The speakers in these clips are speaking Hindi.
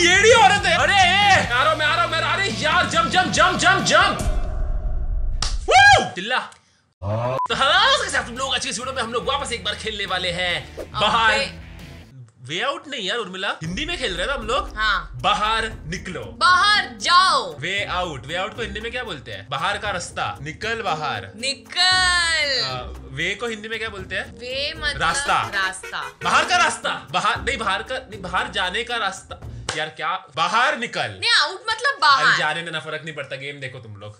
ये नहीं औरत है। अरे आ रहा मैं आ रहा मैं अरे यार jump jump jump jump jump चिल्ला तो हेलो उसके साथ तुम लोग आज के वीडियो में हम लोग वापस एक बार खेलने वाले हैं। बाहर। वे आउट नहीं यार उर्मिला। हिंदी में खेल रहे ना हम लोग। हाँ। बाहर निकलो। बाहर जाओ। वे आउट वे आउट को हिंदी में क्या बोलते हैं? बाहर का रास्ता। निकल बाहर। निकल। आ, वे को हिंदी में क्या बोलते हैं? वे मतलब रास्ता। रास्ता। बाहर का रास्ता। बाहर नहीं बाहर का नहीं बाहर जाने का रास्ता। यार क्या? बाहर निकल। नहीं आउट मतलब बाहर। जाने में ना फ़र्क नहीं पड़ता गेम देखो तुम लोग।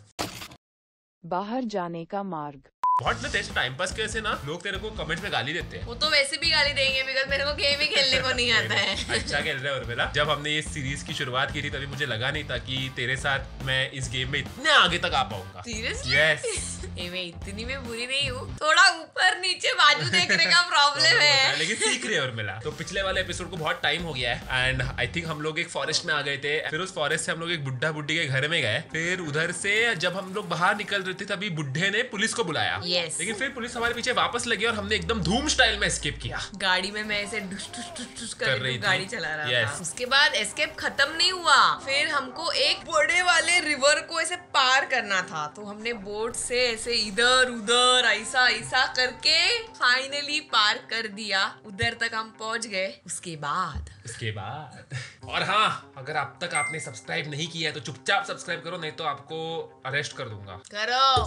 बाहर जाने का मार्ग। बहुत ना तेरे टाइम पास कैसे ना लोग तेरे को कमेंट में गाली देते हैं। वो तो वैसे भी गाली देंगे बिकॉज़ मेरे को गेम ही खेलने को नहीं आता है। अच्छा खेल रहे हो उर्मिला। जब हमने इस सीरीज़ की शुरुआत की थी तभी मुझे लगा नहीं था कि तेरे साथ मैं इस गेम में इतने आगे तक आ पाऊँगा। सीरियसली यस ए, मैं इतनी में बुरी नहीं हूँ। थोड़ा ऊपर नीचे बाजू देखने का प्रॉब्लम है लेकिन सीख रहे उर्मिला। तो पिछले वाले एपिसोड को बहुत टाइम हो गया है एंड आई थिंक हम लोग एक फॉरेस्ट में आ गए थे। फिर उस फॉरेस्ट से हम लोग एक बुढ़ा बुड्ढी के घर में गए। फिर उधर से जब हम लोग बाहर निकल रहे थे तभी बुढ़े ने पुलिस को बुलाया। Yes. लेकिन फिर पुलिस हमारे पीछे वापस लगी और हमने एकदम धूम स्टाइल में एस्केप किया। गाड़ी में मैं ऐसे कर कर रही रही गाड़ी चला रहा Yes. था। उसके बाद एस्केप खत्म नहीं हुआ। फिर हमको एक बड़े वाले रिवर को ऐसे पार करना था। तो हमने बोट से ऐसे इधर उधर ऐसा ऐसा करके फाइनली पार कर दिया। उधर तक हम पहुँच गए। उसके बाद उसके बाद। और हाँ अगर अब तक आपने सब्सक्राइब नहीं किया है तो चुपचाप सब्सक्राइब करो नहीं तो आपको अरेस्ट कर दूँगा। करो।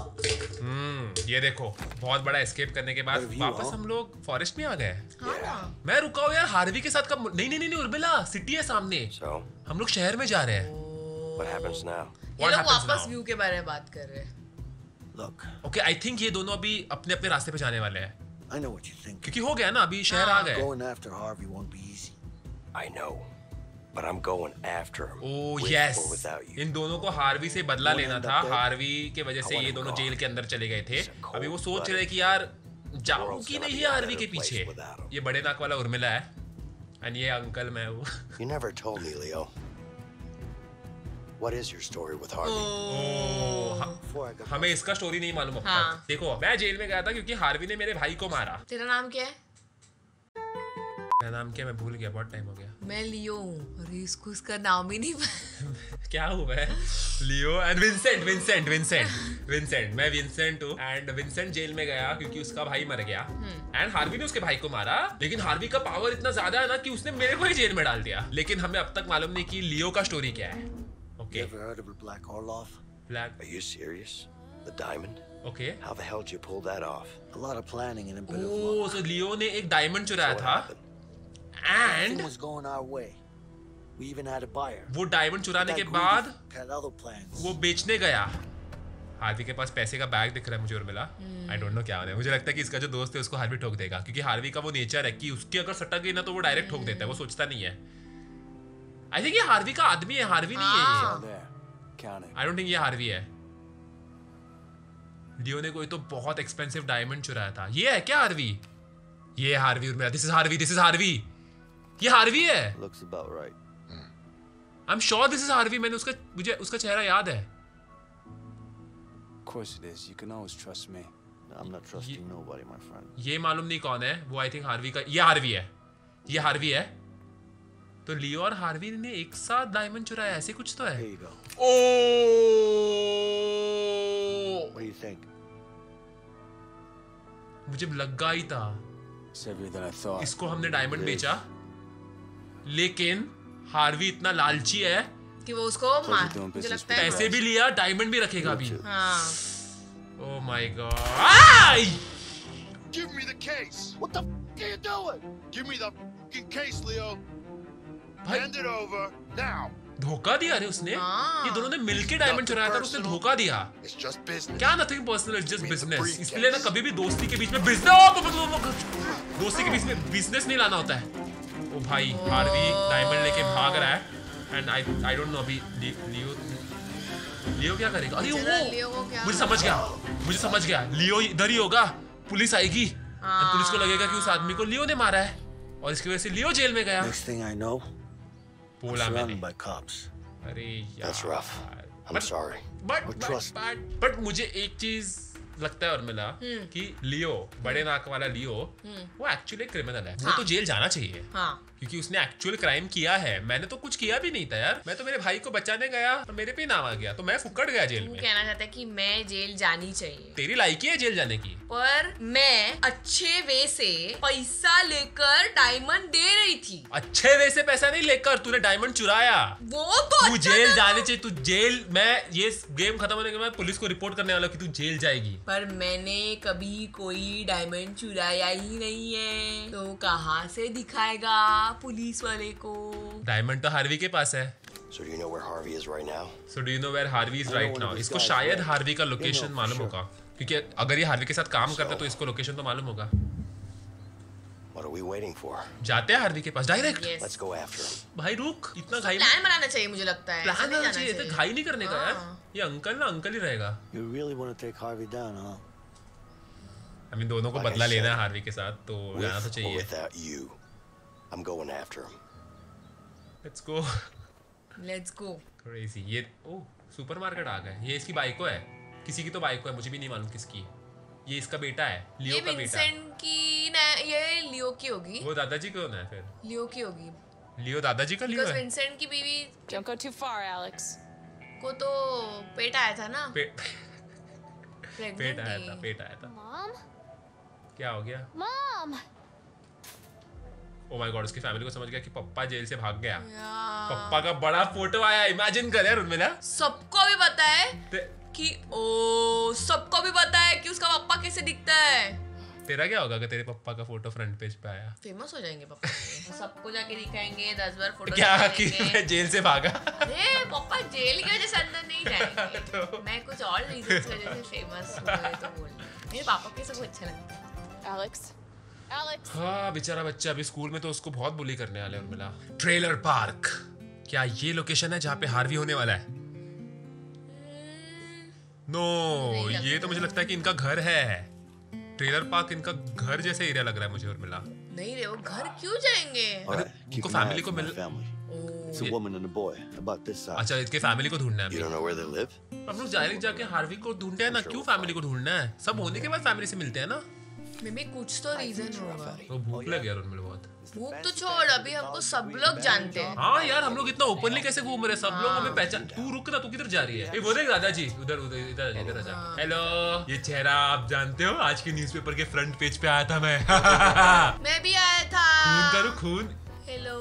हम्म ये देखो बहुत बड़ा एस्केप करने के बाद वापस हम लोग फॉरेस्ट में आ गए हाँ। मैं रुका हूँ यार हार्वी के साथ कब नहीं नहीं नहीं नहीं उर्मिला सिटी है सामने। So, हम लोग शहर में जा रहे हैं। What happens now? ये What लोग happens वापस now? व्यू के बारे में बात कर रहे हैं। ओके आई थिंक ये दोनों अभी अपने अपने रास्ते पे जाने वाले हैं. क्योंकि हो गया ना अभी शहर आ गए। I know, but I'm going after him. Oh with yes. Or without you. इन दोनों को हार्वी से बदला लेना था। हार्वी के वजह से ये दोनों जेल के अंदर चले गए थे। अभी वो सोच रहे कि यार जाऊ की नहीं हार्वी के पीछे। ये बड़े नाक वाला उर्मिला है। एंड ये अंकल मैं हूँ। You never told me, Leo. What is your story with Harvey? Oh, हाँ। हमें इसका स्टोरी नहीं मालूम हाँ. देखो मैं जेल में गया था क्योंकि हार्वी ने मेरे भाई को मारा। तेरा नाम क्या है? मेरा नाम क्या मैं भूल गया बहुत टाइम हो गया। मैं लियो हूँ। अरे इसको इसका नाम ही नहीं क्या हुआ है? Leo and Vincent Vincent Vincent Vincent मैं विंसेंट हूँ एंड विंसेंट जेल में गया क्योंकि उसका भाई मर गया। एंड हार्वी ने उसके भाई को मारा। लेकिन हार्वी का पावर इतना ज़्यादा है ना कि उसने मेरे को ही जेल में डाल दिया। लेकिन हमें अब तक मालूम नहीं कि लियो का स्टोरी क्या है। Okay Black Orlov? Black Are you serious? The diamond? Okay How the hell did you pull that off? A lot of planning and a bit oh, of luck. So Leo ने एक डायमंड चुराया So what था। happened? Everything was going our way. We even had a buyer. वो डायमंड चुराने के बाद. वो बेचने गया। हार्वी के पास पैसे का बैग दिख रहा है मुझे और मिला। आई डोंट नो क्या होना मुझे लगता है कि इसका जो दोस्त है उसको हार्वी ठोक देगा। क्योंकि हार्वी का वो नेचर है कि उसकी अगर सटक गई ना तो वो डायरेक्ट ठोक देता है। वो सोचता नहीं है। आई थिंक ये हार्वी का आदमी है। हार्वी नहीं है. आई डोंट थिंक ये हार्वी है। लियो ने कोई तो बहुत एक्सपेंसिव डायमंड चुराया था। ये है क्या हार्वी? ये हार्वी और मेरा। This is Harvey this is Harvey. ये हार्वी है Looks about right. I am sure this is मैंने उसका मुझे उसका चेहरा याद है Of course it is. You can always trust me. I'm not trusting nobody, my friend. ये मालूम नहीं कौन है वो आई थिंक हार्वी का ये हार्वी है ये हार्वी है तो लियो और हार्वी ने एक साथ डायमंड चुराया ऐसे कुछ तो Here है you go. O What do you think? मुझे लगा ही था I. इसको हमने डायमंड बेचा लेकिन हार्वी इतना लालची है कि वो उसको मार मुझे लगता है पैसे भी लिया डायमंड भी रखेगा अभी हाँ my God Give me the case. What the f are you doing? Give me the fucking case, Leo. भाई Hand it over now. धोखा दिया रे उसने हाँ। ये दोनों ने मिलके डायमंड चुराया था और उसने धोखा दिया. क्या nothing personal it's just business. इसलिए ना कभी भी दोस्ती के बीच में बिज़नेस दोस्ती के बीच में बिज़नेस नहीं लाना होता है ओ भाई हार्वी डायमंड लेके भाग रहा है। And I I don't know अभी लियो लियो क्या करेगा? अरे वो लियो मुझे समझ गया मुझे समझ गया। लियो इधर ही होगा पुलिस आएगी। And पुलिस को लगेगा कि उस आदमी को लियो ने मारा है। और इसकी वजह से लियो जेल में गया। Next thing I know, बोला मैंने। अरे यार। rough. I'm But- sorry. But but but मुझे एक चीज़ लगता है और मिला कि लियो बड़े नाक वाला लियो वो एक्चुअली क्रिमिनल है। वो हाँ। तो जेल जाना चाहिए। हाँ। क्योंकि उसने एक्चुअल क्राइम किया है। मैंने तो कुछ किया भी नहीं था यार। मैं तो मेरे भाई को बचाने गया और मेरे पे नाम आ गया। तो मैं फुकड़ गया जेल में। कहना चाहता है कि मैं जेल जानी चाहिए। तेरी लायकी है जेल जाने की। पर मैं अच्छे वे से पैसा लेकर डायमंड दे रही थी। अच्छे वे से पैसा नहीं लेकर तूने डायमंड चुराया। वो तो तू जेल जाने चाहिए तू जेल मैं ये गेम खत्म होने के बाद पुलिस को रिपोर्ट करने वाला कि तू जेल जाएगी। पर मैंने कभी कोई डायमंड चुराया ही नहीं है। तो कहाँ से दिखाएगा? पुलिस वाले को। डायमंड तो हार्वी के पास है। So do you know where Harvey is right now? So do you know where Harvey is know right one now of these इसको शायद हार्वी का लोकेशन मालूम होगा। क्योंकि अगर ये हार्वी के साथ काम करता है तो इसको लोकेशन तो मालूम होगा। What are we waiting for? जाते हैं हार्वी के पास direct Yes. Let's go after him. भाई रुक इतना घाई प्लान बनाना चाहिए मुझे लगता है। प्लान जाना चाहिए तो घाई नहीं करने का यार। हाँ। ये अंकल ना अंकल ही रहेगा। You really want to take Harvey down, huh? I mean दोनों को बदला लेना है हार्वी के साथ तो जाना तो With or चाहिए without you, I'm going after him. Let's go let's go crazy ये ओ सुपरमार्केट आ गए. ये इसकी बाइको है? किसी की तो बाइको है मुझे भी नहीं मालूम किसकी. ये इसका बेटा है लियो का बेटा. है विंसेंट की न- ये लियो की होगी. वो दादाजी कौन है फिर? लियो की होगी. लियो दादाजी का लियो बिकॉज़ है? विंसेंट की बीवी Don't go too far, Alex. को तो पेट आया था ना? पेट पेट आया था पेट आया था. Mom? क्या हो गया? Mom! ओ माय गॉड उसकी फैमिली को समझ गया कि पप्पा जेल से भाग गया। पप्पा का बड़ा फ़ोटो आया इमेजिन कर यार उनमें ना। सबको भी पता है कि ओ सबको भी पता है कि उसका पापा कैसे दिखता है। तेरा क्या होगा अगर तेरे पप्पा का फ़ोटो फ्रंट पेज पे आया? फ़ेमस हो जाएँगे पापा सबको जाके दिखाएँगे दस बार फ़ोटो क्या कि मैं जेल से भागा? अरे पापा जेल की वजह से अंदर नहीं जाएँगे। तो- मैं कुछ और रीजन की वजह से फ़ेमस हुए तो बोल मेरे पापा के सबको अच्छा लगता है। Alex? हाँ बेचारा बच्चा अभी स्कूल में तो उसको बहुत बुली करने वाले और मिला। ट्रेलर पार्क क्या ये लोकेशन है जहाँ पे हार्वी होने वाला है? नो नहीं ये तो मुझे लगता है कि इनका घर है। ट्रेलर पार्क इनका घर जैसे एरिया लग रहा है मुझे और मिला। नहीं रे वो घर क्यों जाएँगे? Family out को मिल- It's a woman and a boy, about this size. अच्छा इसके फैमिली को ढूंढना है You don't know where they live? हम लोग डायरेक्ट जाके हार्वी को ढूंढते हैं ना क्यों फैमिली को ढूंढना है? सब होने के बाद फैमिली से मिलते हैं ना। मे बी कुछ तो रीजन होगा। तो भूख लग यार उनमें बहुत। भूख तो छोड़ अभी हमको सब लोग जानते हैं। हाँ यार हम लोग इतना ओपनली कैसे घूम रहे सब लोग हमें पहचान तू रुक ना तू किधर जा रही है? ये वो देख दादाजी उधर उधर इधर इधर जा। हेलो ये चेहरा आप जानते हो? आज के न्यूज़पेपर के फ्रंट पेज पे आया था मैं। मैं भी आया था। खून करो खून। हेलो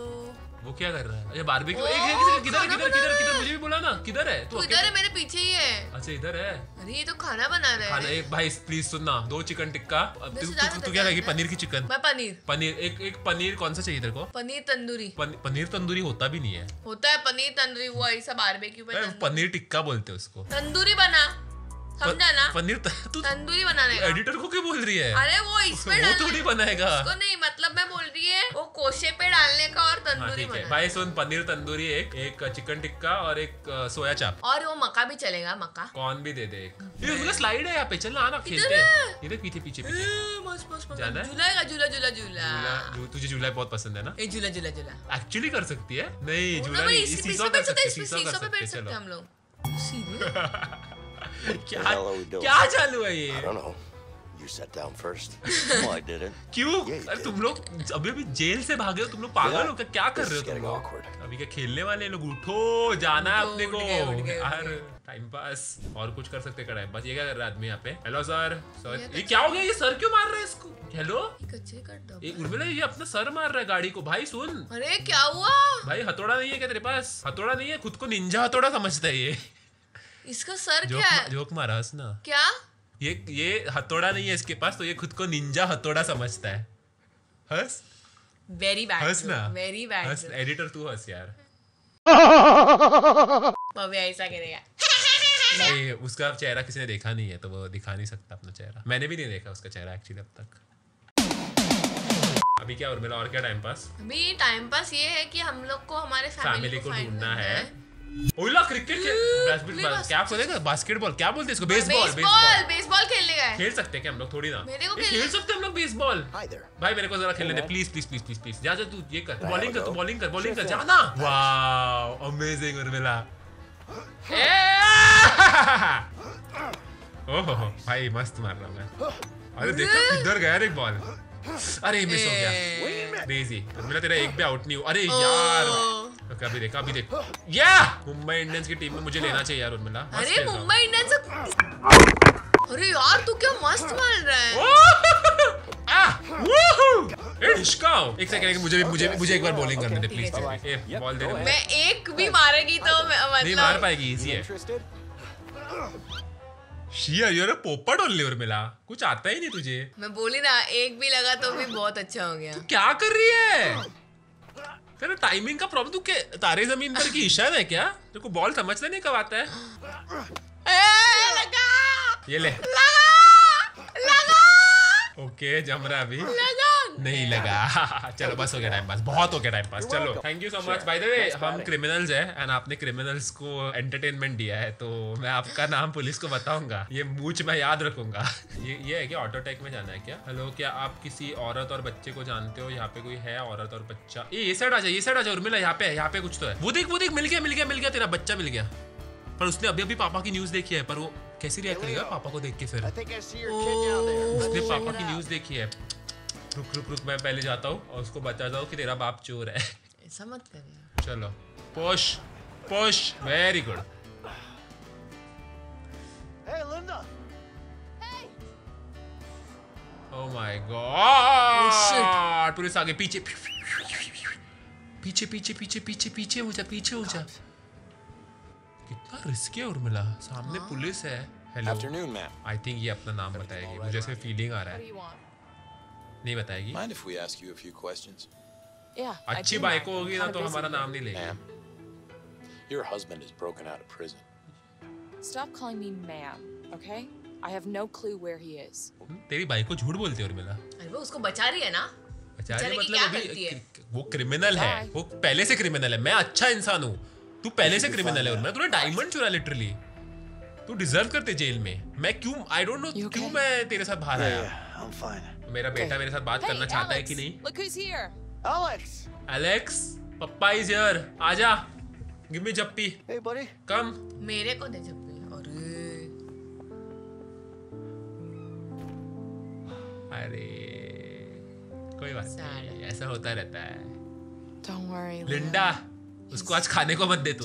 वो क्या कर रहा है? अच्छा बारबी ओ, एक एक किधर किधर किधर किधर मुझे भी बोला ना किधर है? तू इधर है मेरे पीछे ही है। अच्छा इधर है? अरे ये तो खाना बना रहे खाना एक भाई प्लीज़ सुनना दो चिकन टिक्का अब तू तू- क्या क्या? खाएगी पनीर की चिकन मैं पनीर। पनीर एक एक पनीर कौन सा चाहिए तेरे को? पनीर तंदूरी। पनीर तंदूरी होता भी नहीं है। होता है पनीर तंदूरी वो ऐसा बारबेक्यू पे पनीर टिक्का बोलते हैं उसको। तंदूरी बना। समझा ना? पनीर तू तंदूरी बनाने का। एडिटर को क्यों बोल रही है? अरे वो इसमें वो थोड़ी बनाएगा। उसको नहीं मतलब मैं बोल रही है वो कोशे पे डालने का और हाँ तंदूरी है। भाई सुन पनीर तंदूरी एक एक चिकन टिक्का और एक सोया चाप। और वो मक्का भी चलेगा मक्का। कौन भी दे दे एक। स्लाइड है यहाँ पे चल आना खेलते हैं? पीछे पीछे जाना? झूला झूला झूला। झूला तुझे झूला बहुत पसंद है ना? झूला झूला झूला। एक्चुअली कर सकती है। नहीं झूला नहीं सीसॉ कर सकते हैं, हम लोग। क्या? क्या चालू है ये don't. You sat down first. No, I didn't. क्यों? Yeah, अरे did. तुम लोग अभी अभी जेल से भागे हो तुम लोग पागल Yeah. हो क्या? क्या कर रहे हो तुम लोग? अभी क्या खेलने वाले लोग? उठो जाना है अपने को। यार टाइम पास और कुछ कर सकते का टाइम पास ये क्या कर रहा है आदमी यहाँ पे? हेलो सर सर ये ये क्या हो गया? ये सर क्यों मार रहा है इसको? हेलो ये उर्मिला ये अपना सर मार रहा है गाड़ी को। भाई सुन। अरे क्या हुआ? भाई हथौड़ा नहीं है क्या तेरे पास? हथौड़ा नहीं है? खुद को निंजा हथौड़ा समझता है ये। इसका सर क्या है? जोक मारा हंस ना। क्या? ये ये हथौड़ा नहीं है इसके पास तो ये खुद को निंजा हथौड़ा समझता है। हंस? वेरी बैड हंस ना। वेरी हंस बैड एडिटर तू हंस यार। भव्य ऐसा करेगा। नहीं उसका चेहरा किसी ने देखा नहीं है तो वो दिखा नहीं सकता अपना चेहरा। मैंने भी नहीं देखा उसका चेहरा एक्चुअली अब तक। अभी क्या उर्मिला और क्या टाइम पास अभी टाइम पास ये है कि हम लोग को हमारे फैमिली को ढूंढना है। ओला क्रिकेट क्या बोलेगा बास्केटबॉल क्या बोलते हैं इसको? बेसबॉल बेसबॉल बेसबॉल खेलने है खेल सकते हैं क्या हम लोग? थोड़ी ना। मेरे को खेल सकते हैं हम लोग बेसबॉल भाई मेरे को जरा खेलने दे। Please please please please please जा जा तू ये कर। बॉलिंग कर तू बॉलिंग कर बॉलिंग कर। जा ना वाओ अमेजिंग उर्मिला ओह भाई मस्त मार रहा मैं। अरे देखा किधर गया रे बॉल अरे मिस हो गया। क्रेजी मेरा तेरा एक भी आउट नहीं हुआ। अरे यार। ओके, अभी देख अभी देख। या! मुंबई इंडियंस की टीम में मुझे लेना चाहिए यार उर्मिला। अरे हूँ। मुंबई इंडियंस अरे यार तू क्या मस्त मार रहा है। एक सेकंड मुझे भी मुझे भी मुझे एक बार बॉलिंग करने दे प्लीज़। ए बॉल दे दे। मैं एक भी मारेगी तो मैं- नहीं मार मतलब पाएगी इजी है? शिया यार पोपट ओनली उर्मिला। कुछ आता ही नहीं तुझे। मैं बोली ना एक भी लगा तो भी बहुत अच्छा हो गया। क्या कर रही है? तेरा टाइमिंग का प्रॉब्लम तू के तारे ज़मीन पर की ईशान है क्या? तेरे को बॉल समझते नहीं कब आता है? ए, लगा। ये ले। लगा। लगा। ओके जम रहा अभी नहीं लगा। चलो बस हो गया टाइम पास बहुत हो गया टाइम पास चलो thank you so much by the way हम क्रिमिनल्स हैं एंड आपने क्रिमिनल्स को एंटरटेनमेंट दिया है तो मैं आपका नाम पुलिस को बताऊँगा। ये मूछ मैं याद रखूँगा। ये ये है क्या ऑटोटेक में जाना है क्या? हेलो क्या आप किसी औरत और बच्चे को जानते हो? यहाँ पे कोई है औरत और बच्चा? ये ये साइड आ जा ये साइड आ जा उर्मिला यहाँ पे यहाँ पे कुछ तो है। वो देख वो देख मिल गया मिल गया मिल गया तेरा बच्चा मिल गया। पर उसने अभी अभी पापा की न्यूज़ देखी है पर वो कैसे रिएक्ट करेगा पापा को देख के फिर. उसने पापा की न्यूज़ देखी है रुक रुक रुक मैं पहले जाता हूँ और उसको बताता हूँ कि तेरा बाप चोर है ऐसा मत चलो push push very good Hey, Linda. Oh my god police आगे पीछे पीछे पीछे पीछे पीछे पीछे हो जा पीछे हो जा कितना रिस्क है उर्मिला। सामने huh? पुलिस है। Hello afternoon ma'am I think ये अपना नाम बताएगी। मुझे ऐसे फीलिंग आ रहा है। नहीं बताएगी। Mind if we ask you a few questions या अच्छी बाइक होगी ना तो हमारा नाम नहीं लेगी। Your husband is broken out of prison stop calling me ma'am okay I have no clue where he is तेरी बाइक को झूठ बोलती है उर्मिला। अरे वो उसको बचा रही है ना? मतलब अभी वो क्रिमिनल है। वो पहले से क्रिमिनल है। मैं अच्छा इंसान हूँ। तू पहले से क्रिमिनल है उर्मिला तूने डायमंड चुरा लिटरली तू डिजर्व करते जेल में। मैं क्यों आई डोंट नो क्यों मैं तेरे साथ बाहर आया। मेरा बेटा मेरे साथ बात करना चाहता है कि नहीं? look who's here. Alex. Alex papa is here आजा। गिव मी जप्पी Hey, buddy. कम मेरे को दे भी अरे अरे कोई बात नहीं। ऐसा होता रहता है। Worry, Leo. लिंडा उसको आज खाने को मत दे तू.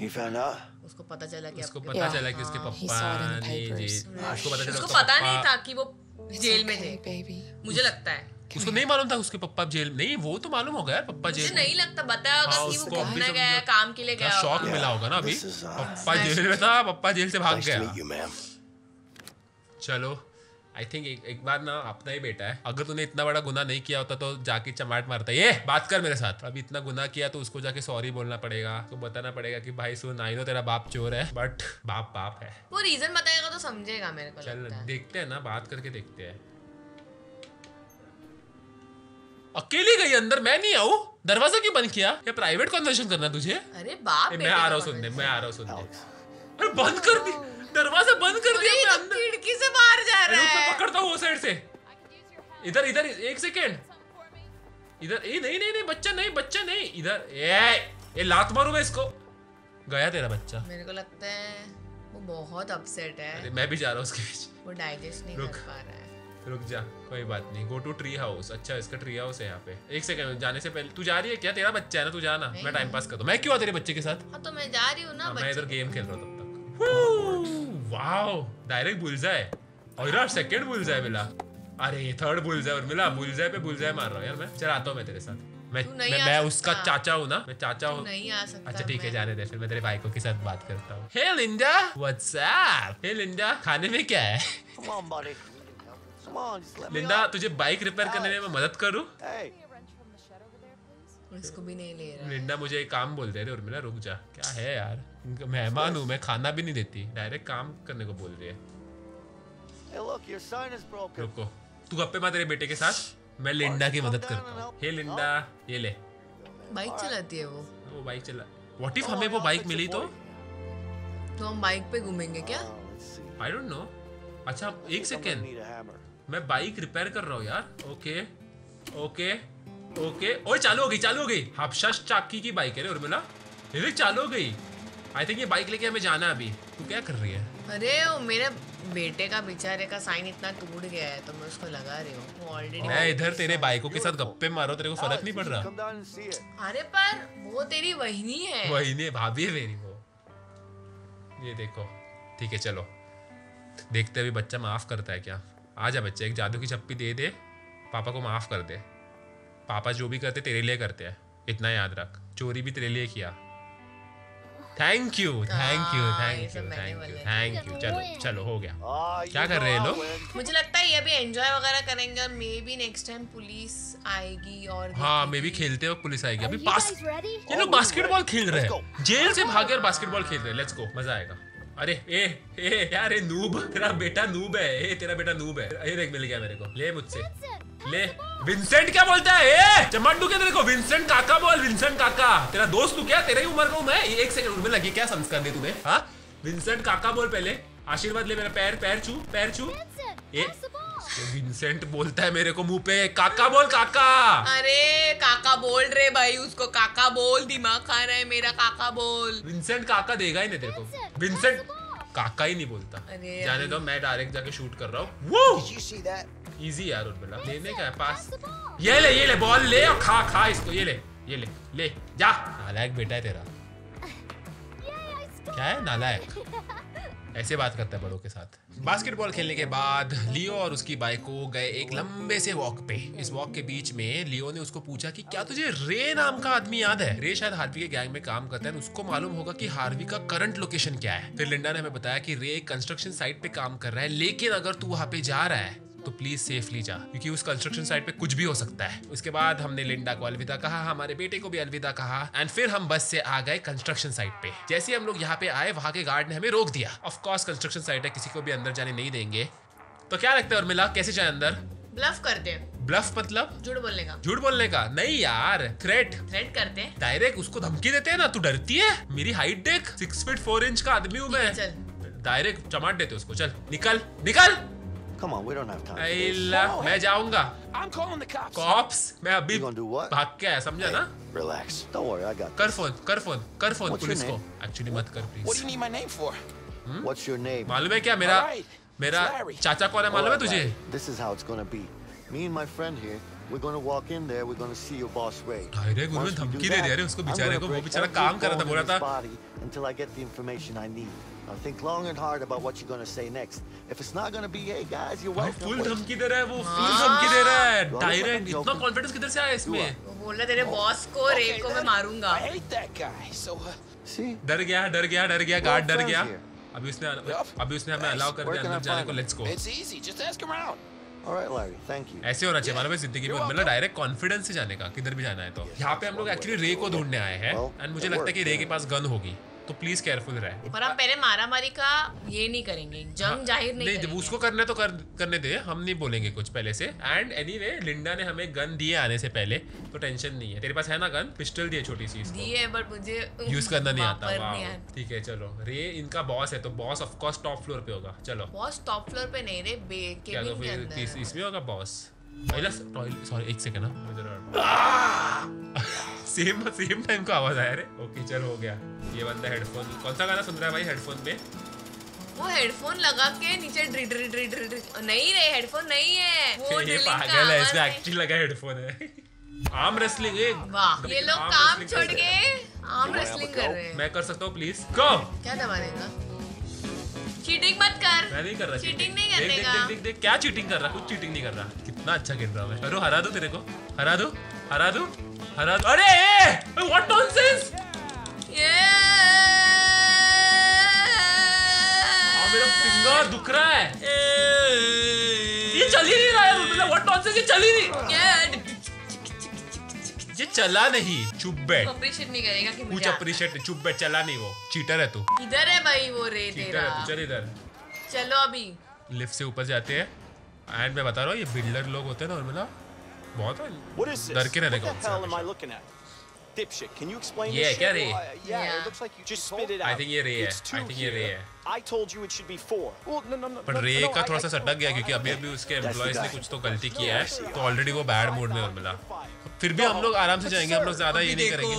He found out. उसको पता चला कि उसको पता चला कि उसके ने जी उसको पता चला उसको पता नहीं था कि वो जेल में थे। मुझे लगता है। उसको नहीं मालूम था उसके पप्पा जेल नहीं वो तो मालूम होगा यार पप्पा जेल नहीं लगता बताया होगा हाँ, कि वो घूमने गया है, काम के लिए गया शॉक। मिला होगा ना अभी। uh, पप्पा जेल में था पप्पा जेल से भाग गया. चलो। आई थिंक एक, एक बार ना अपना ही बेटा है। अगर तूने इतना बड़ा गुना नहीं किया होता तो जाके चमाट मारता। ये बात कर मेरे साथ। अभी इतना गुना किया तो उसको जाके सॉरी बोलना पड़ेगा। तो बताना पड़ेगा कि भाई सुन आई नो तेरा बाप चोर है बट बाप बाप है। वो रीजन बताएगा तो समझेगा मेरे को चल है। देखते हैं ना बात करके देखते हैं। अकेली गई अंदर मैं नहीं आऊँ? दरवाज़ा क्यों बंद किया? या प्राइवेट कन्वर्सेशन करना तुझे? अरे बाप मैं आ रहा हूँ सुनने मैं आ रहा हूँ सुनने। अरे बंद कर दी। दरवाज़ा बंद कर दिया ये मैं तो अंदर खिड़की से बाहर जा रहा मैं है। पकड़ता हूँ साइड से। इधर इधर एक सेकेंड। इधर ए नहीं नहीं नहीं बच्चा नहीं बच्चा नहीं। इधर ए ये लात मारू मैं इसको। गया तेरा बच्चा। मेरे को लगता है वो बहुत अपसेट अरे है मैं भी जा रहा हूँ उसके बीच वो डाइजेस्ट नहीं रुक। कर पा रहा है। रुक जा कोई बात नहीं। गो टू ट्री हाउस अच्छा इसका ट्री हाउस है यहाँ पे। एक सेकंड जाने से पहले तू जा रही है क्या? तेरा बच्चा है ना तू जाना मैं टाइम पास करता हूँ। मैं क्यों आ तेरे बच्चे के साथ? हाँ तो मैं जा रही हूँ ना हाँ, मैं इधर गेम खेल रहा हूँ वाओ डायरेक्ट बुलजाए और यार सेकंड बुलजाए मिला। अरे थर्ड बुलजाए और मिला। बुलजाए पे बुलजाए मार रहा हूँ यार मैं। चल आता हूँ मैं तेरे साथ। मैं मैं, मैं उसका चाचा हूँ ना। मैं चाचा तू हूँ। नहीं आ सकता अच्छा ठीक है जाने दे फिर। मैं तेरे भाई को के साथ बात करता हूँ। Hey Linda what's up hey Linda खाने में क्या है? लिंडा तुझे बाइक रिपेयर करने में मैं मदद करूँ? इसको भी नहीं ले रहा। लिंडा मुझे एक काम बोल दे रहे उर्मिला रुक जा। क्या है यार? मेहमान हूँ मैं खाना भी नहीं देती। डायरेक्ट काम करने को बोल रही है। Hey, look. रुको। तू गप्पे मार तेरे बेटे के साथ। मैं लिंडा की मदद करता हूँ। हे लिंडा ये ले। बाइक चलाती है वो। वो बाइक चला व्हाट इफ़ हमें वो बाइक मिली तो? तो हम बाइक पे घूमेंगे क्या. आई डोंट नो अच्छा एक सेकेंड. मैं बाइक रिपेयर कर रहा हूँ यार। ओके ओके ओके ओए चालू हो गई चालू हो गई। हाफशाश चाकी की बाइक है रे उर्मिला। चालू हो गई। आई थिंक ये बाइक लेके हमें जाना है अभी। तू क्या कर रही है? अरे वो मेरे बेटे का बेचारे का साइन इतना टूट गया है तो मैं उसको लगा रही हूँ। ऑलरेडी मैं इधर तेरे बाइकों के साथ गप्पे मारो तेरे को फ़र्क नहीं पड़ रहा. अरे पर वो तेरी वही है। वही नहीं भाभी है मेरी वो। ये देखो ठीक है चलो। देखते अभी बच्चा माफ़ करता है क्या। आ जा बच्चा एक जादू की चप्पी दे दे पापा को माफ़ कर दे। पापा जो भी करते तेरे लिए करते हैं। इतना याद रख। चोरी भी तेरे लिए किया। Thank you thank you thank you thank you thank you चलो चलो हो गया। क्या कर रहे हैं लोग? मुझे लगता है ये भी एंजॉय वगैरह करेंगे और maybe next time police आएगी और हाँ मे बी खेलते वक्त पुलिस आएगी। अभी? ये लोग बास्केटबॉल खेल रहे हैं। जेल से भागे और बास्केटबॉल खेल रहे हैं। लेट्स गो मज़ा आएगा। अरे ए ए यार ये नूब तेरा बेटा नूब है ए तेरा बेटा नूब है। ये देख मिल गया मेरे को। ले मुझसे। ले। विंसेंट क्या बोलता है? ए चमड्डू क्या तेरे को? विंसेंट काका बोल विंसेंट काका। तेरा दोस्त तू क्या? तेरा ही उम्र का हूँ मैं। एक सेकंड में लगी क्या संस्कार दे तुम्हें हाँ? विंसेंट काका बोल पहले। आशीर्वाद ले मेरा पैर पैर छू पैर छू। ए ball. विंसेंट बोलता है मेरे को मुँह पे काका बोल काका! अरे काका बोल रहे भाई उसको काका बोल दिमाग खा रहा है मेरा काका बोल। विंसेंट काका देगा ही नहीं तेरे को। विंसेंट काका ही नहीं बोलता। अरे जाने दो मैं डायरेक्ट जाके शूट कर रहा हूँ? इजी यार उर्मिला लेने का है पास। ये ले ये ले बॉल ले और खा खा इसको ये ले ये ले ले जा। नालायक बेटा है तेरा. क्या है नालायक? ऐसे बात करता है बड़ों के साथ। बास्केटबॉल खेलने के बाद लियो और उसकी बाइक को गए एक लंबे से वॉक पे। इस वॉक के बीच में लियो ने उसको पूछा कि क्या तुझे रे नाम का आदमी याद है? रे शायद हार्वी के गैंग में काम करता है उसको मालूम होगा कि हार्वी का करंट लोकेशन क्या है। फिर लिंडा ने हमें बताया कि रे कंस्ट्रक्शन साइट पे काम कर रहा है, लेकिन अगर तू वहाँ पे जा रहा है तो प्लीज़ सेफली जा क्योंकि उस कंस्ट्रक्शन साइट पे कुछ भी हो सकता है। उसके बाद हमने लिंडा को अलविदा कहा हमारे बेटे को भी अलविदा कहा एंड फिर हम बस से आ गए कंस्ट्रक्शन साइट पे। जैसे ही हम लोग यहाँ पे आए वहाँ के गार्ड ने हमें रोक दिया। ऑफ़ कोर्स कंस्ट्रक्शन साइट है किसी को भी अंदर जाने नहीं देंगे। तो क्या लगता है उर्मिला कैसे जाए अंदर? ब्लफ करते हैं। ब्लफ मतलब? झूठ बोलने का। झूठ बोलने का? नहीं यार थ्रेट थ्रेट करते हैं। डायरेक्ट उसको धमकी देते हैं ना तू डरती है? मेरी हाइट देख सिक्स फीट फोर इंच का आदमी हूँ मैं। चल। डायरेक्ट चमाट देते उसको चल। निकल निकल। Come on, we don't have time. for this. अइला, मैं जाऊंगा I'm calling the cops. Cops मैं अभी You gonna do what? भाग के आया समझा ना Relax. Don't worry, I got कर फोन कर फोन कर फोन What's your पुलिस को name? एक्चुअली मत कर What do please you need my name for? this. What's your name? मालूम है क्या मेरा Alright, मेरा it's Larry. चाचा कौन है मालूम है Alright, तुझे Larry, This is how it's gonna be. Me and my friend here, we're gonna walk in there. We're gonna see your boss Ray. Direct उन्होंने Once we do धमकी दे that, दिया रे उसको I'm बेचारे gonna को वो break बेचारा every काम कर रहा था bone बोला in his था body until I get the information I need. Now think long and hard about what you're gonna say next. If it's not gonna be, hey guys, you're welcome. Full धमकी दे रहा है वो फुल धमकी दे रहा है हाँ। डायरेक्ट जो- इतना कॉन्फिडेंस किधर से आया इसमें वो बोल रहा तेरे बॉस को Okay, को मैं मारूँगा I hate that guy. So, uh, See? डर गया डर गया डर गया गार्ड डर गया अभी उसने अभी उसने हमें अलाउ कर दिया अंदर जाने को him? Let's go it's easy. Just ask around. All right, Larry. Thank you. ऐसे होना चाहिए मालूम है ज़िंदगी में मतलब डायरेक्ट कॉन्फिडेंस से जाने का किधर भी जाना है तो यहाँ पे हम लोग एक्चुअली रे को ढूँढने आए हैं एंड मुझे लगता है कि रे के पास गन होगी तो प्लीज़ केयरफुल रहे। पर हम पहले मारा मारी का ये नहीं करेंगे जंग हाँ, ज़ाहिर नहीं नहीं करेंगे। उसको करने तो कर, करने दे हम नहीं बोलेंगे कुछ पहले से। एंड एनीवे लिंडा ने हमें गन दिए आने से पहले तो टेंशन नहीं है। तेरे पास है ना गन पिस्टल दी है छोटी सी इसको। दिए बट मुझे यूज़ करना नहीं आता। ठीक है चलो। रे इनका बॉस है तो boss of course top floor पे होगा। चलो। बॉस टॉप फ्लोर पे नहीं रे। इसमें होगा बॉस पहला सॉरी एक सेकंड ना सेम सेम टाइम को आवाज़ आया रे। ओके चल हो गया। ये बंदा हेडफोन कौन सा गाना सुन रहा है भाई हेडफोन पे? वो हेडफोन लगा के नीचे ड्री ड्री ड्री ड्री नहीं रे हेडफोन नहीं है। वो ये पागल है है। एक्चुअली लगा हेडफोन है। आर्म रेसलिंग ए वाह ये लोग काम छोड़ के आर्म रेसलिंग कर रहे हैं। मैं कर सकता हूँ प्लीज़ कम क्या दबाने का? चीटिंग मत कर। मैं नहीं कर रहा चीटिंग नहीं देख करने देख का देख देख देख क्या चीटिंग कर रहा? कुछ चीटिंग नहीं कर रहा। कितना अच्छा खेल रहा हूँ मैं अरे हरा दो तेरे को। हरा दो हरा दो हरा दो। अरे व्हाट नॉनसेंस ये मेरा फिंगर दुख रहा है। ये चल ही नहीं रहा है व्हाट नॉनसेंस ये चल ही नहीं। ये चला नहीं। चुप बैठ। अप्रिशिएट नहीं करेगा कि कुछ अप्रिशिएट चुप बैठ चला नहीं वो। चीटर है तू। इधर है भाई वो रे चीटर तेरा। है चल इधर। चलो अभी। लिफ्ट से ऊपर जाते हैं। एंड मैं बता रहा हूँ ये बिल्डर लोग होते हैं ना बहुत What is this? डर के रहने का Dipshit, can you explain Yeah, this क्या shit? रे? Well, uh, yeah, Yeah. it looks like you just spit it out. I think ये रे है It's two I think ये रे here. है I told you it should be four. Well, no, no, no. पर रे का थोड़ा सा सटक गया क्योंकि अभी अभी उसके एम्प्लॉयज़ ने कुछ तो गलती किया है तो ऑलरेडी वो बैड मूड में उर्मिला फिर भी हम लोग आराम से जाएँगे हम लोग ज़्यादा ये नहीं करेंगे.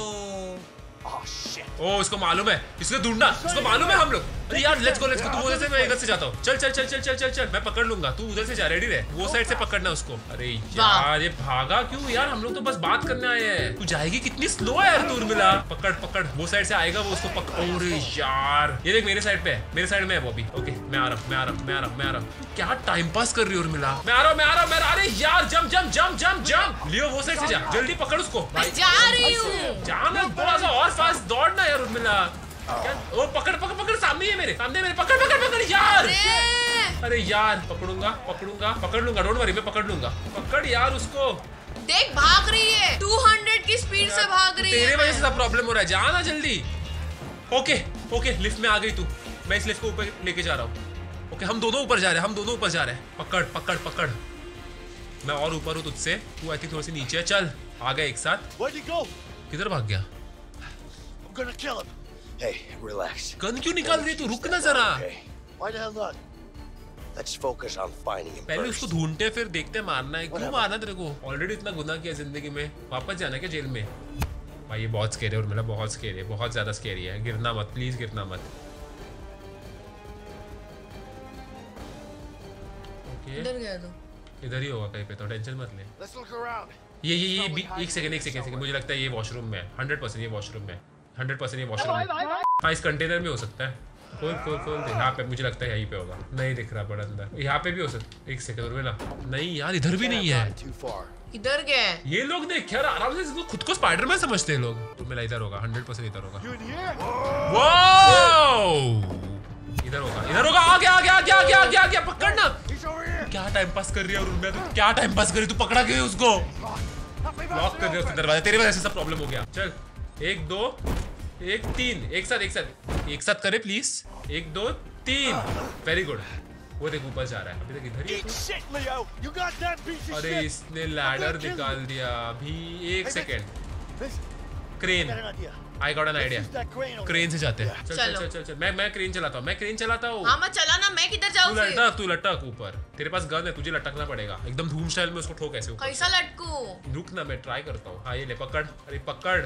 ओ इसको मालूम है। इसको ढूंढना। इसको मालूम है हम लोग। अरे यार लेट्स गो लेट्स गो तू उधर से मैं इधर से जाता हूँ। चल चल चल चल चल चल चल। मैं पकड़ लूँगा। तू उधर से जा। रेडी रहे? वो साइड से पकड़ना उसको। अरे यार ये भागा क्यों? यार हम लोग तो बस बात करने आए हैं। तू जाएगी? कितनी स्लो है यार तू उर्मिला। पकड़ पकड़। वो साइड से आएगा वो उसको पकड़ अरे यार। ये देख मेरे साइड पे है। मेरे साइड में है वो भी। ओके मैं आ रहा हूँ मैं आ रहा हूँ मैं आ रहा हूँ मैं आ रहा हूँ। क्या टाइम पास कर रही हो उर्मिला? मैं आ रहा हूँ मैं आ रहा हूँ मैं। अरे यार jump jump jump jump jump Leo वो साइड से जा। जल्दी पकड़ उसको। जा रही हूँ। जाना थोड़ा सा और फास्ट फास्ट दौड़ना यार उर्मिला। क्या? ओ पकड़ पकड़ पकड़ सामने है मेरे सामने मेरे। पकड़ पकड़ पकड़ यार। अरे। अरे यार पकड़ूँगा पकड़ूँगा पकड़ लूँगा डोंट वरी मैं पकड़ लूँगा। पकड़ यार उसको। देख भाग रही है। 200 की स्पीड से भाग रही तेरे है वजह से सब प्रॉब्लम हो रहा है। जाना जल्दी। ओके ओके लिफ्ट में आ गई तू। मैं इस लिफ्ट को ऊपर लेके जा रहा हूँ। ओके हम दोनों ऊपर जा रहे हैं हम दोनों ऊपर जा रहे हैं। पकड़ पकड़ पकड़। मैं और ऊपर हूँ तुझसे। तू आई थिंक थोड़ी सी नीचे चल आ गए एक साथ? किधर भाग गया? I'm gonna kill him. Hey, relax. Gun क्यों निकाल रही है तू? रुक ना जरा। Why the hell not? Let's focus on finding him पहले उसको. ढूंढते हैं, फिर देखते हैं मारना है। क्यों मारना तेरे को? ऑलरेडी इतना गुनाह किया ज़िंदगी में। वापस जाना है क्या जेल में? भाई ये बहुत स्केरी है और मेरा बहुत स्केरी है। बहुत ज़्यादा स्केरी है। गिरना मत प्लीज़ गिरना मत। ओके इधर गया तू। इधर ही होगा कहीं पे तो टेंशन मत ले. ये ये ये एक सेकंड एक सेकंड मुझे लगता है ये वॉशरूम में है। हंड्रेड परसेंट ये वॉशरूम में हंड्रेड परसेंट ये वॉशरूम हाँ इस कंटेनर में हो सकता है। खोल खोल खोल दे यहाँ पे मुझे लगता है यहीं पे होगा। नहीं दिख रहा बड़ा अंदर। यहाँ पे भी हो सकता एक सेकंड और नहीं यार इधर भी नहीं है। इधर है? ये लोग देख यार आराम से इसको खुद को स्पाइडरमैन समझते हैं लोग। तो मेरा इधर होगा। हंड्रेड परसेंट इधर होगा! इधर होगा। इधर होगा। आ गया आ गया आ गया आ गया आ गया आ गया। पकड़ना. क्या टाइम पास कर रही है उर्मिला तू क्या टाइम पास कर रही तू पकड़ा क्यों उसको? लॉक कर दिया उसने दरवाज़ा। तेरे वजह से सब प्रॉब्लम हो गया। चल। एक दो एक तीन। एक साथ एक साथ। एक साथ करे प्लीज़ एक दो तीन। वेरी गुड वो देख ऊपर जा रहा है। अभी तक इधर ही है तू। अरे इसने लैडर निकाल दिया। अभी एक second crane I got an idea. I got an idea crane से जाते हैं। चल चल चल। चल मैं मैं क्रेन चलाता हूँ। मैं क्रेन चलाता हूँ। हाँ मैं चला ना। मैं किधर तू जाऊँ फिर? लटक तू लटक ऊपर। तेरे पास गन है तुझे लटकना पड़ेगा। एकदम धूम स्टाइल में उसको ठोक ऐसे ऊपर कैसा लटकू? रुक ना मैं ट्राई करता हूँ। हाँ ये ले पकड़। अरे पकड़।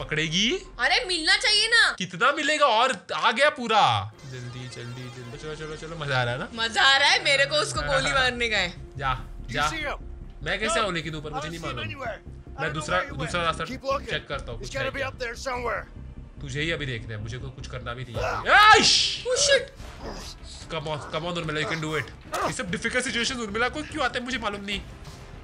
पकड़ेगी। अरे मिलना चाहिए ना। कितना मिलेगा? और आ गया पूरा। जल्दी जल्दी जल्दी। चलो चलो चलो मज़ा आ रहा है ना? मज़ा आ रहा है मेरे को उसको गोली मारने का है। जा जा। मैं कैसे आऊँ लेकिन ऊपर? मुझे नहीं मालूम। मैं दूसरा. दूसरा रास्ता चेक करता हूँ. तुझे ही अभी देखना है। मुझे को कुछ करना भी नहीं है। Come on come on Urmila you can do it ये सब डिफ़िकल्ट सिचुएशंस उर्मिला को क्यों आते हैं? मुझे मालूम नहीं।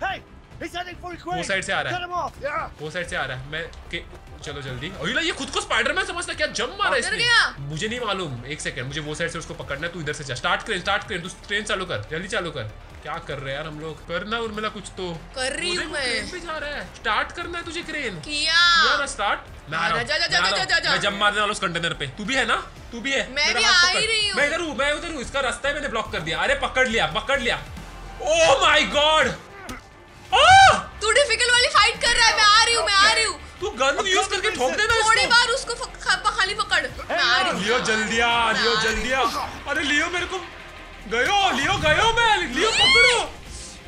Hey, crane. side से आ रहा है। वो साइड से आ रहा है। मैं के चलो जल्दी। अरे ये खुद को स्पाइडरमैन समझता है क्या? जंप मारा इसने। मुझे नहीं मालूम। एक सेकंड मुझे वो साइड से उसको पकड़ना है तू इधर से जा। स्टार्ट क्रेन स्टार्ट क्रेन तू ट्रेन चालू कर। जल्दी चालू कर। क्या कर रहे हैं यार हम लोग? करना उर्मिला कुछ तो। कर रही हूँ मैं। ट्रेन पे जा रहा है। स्टार्ट करना है तुझे क्रेन किया। किया ना स्टार्ट मैं आ रहा हूँ, जा, जा, जा, जा, जा। मैं जंप मारने वाला उस कंटेनर पे। तू भी है ना? तू भी है। मैं भी आ ही रही हूँ। मैं इधर हूँ मैं उधर हूँ। इसका रास्ता है मैंने ब्लॉक कर दिया। अरे पकड़ लिया पकड़ लिया। ओ माय गॉड तू डिफ़िकल्ट वाली फाइट कर रहा है मैं आ रही हूँ मैं आ रही हूँ। तू गन यूज़ करके ठोक देना थोड़ी बार उसको खाली पकड़। मैं आ रही हूँ। लियो जल्दी आ लियो जल्दी आ अरे लियो मेरे को गयो लियो गयो मैं। लियो पकड़ो।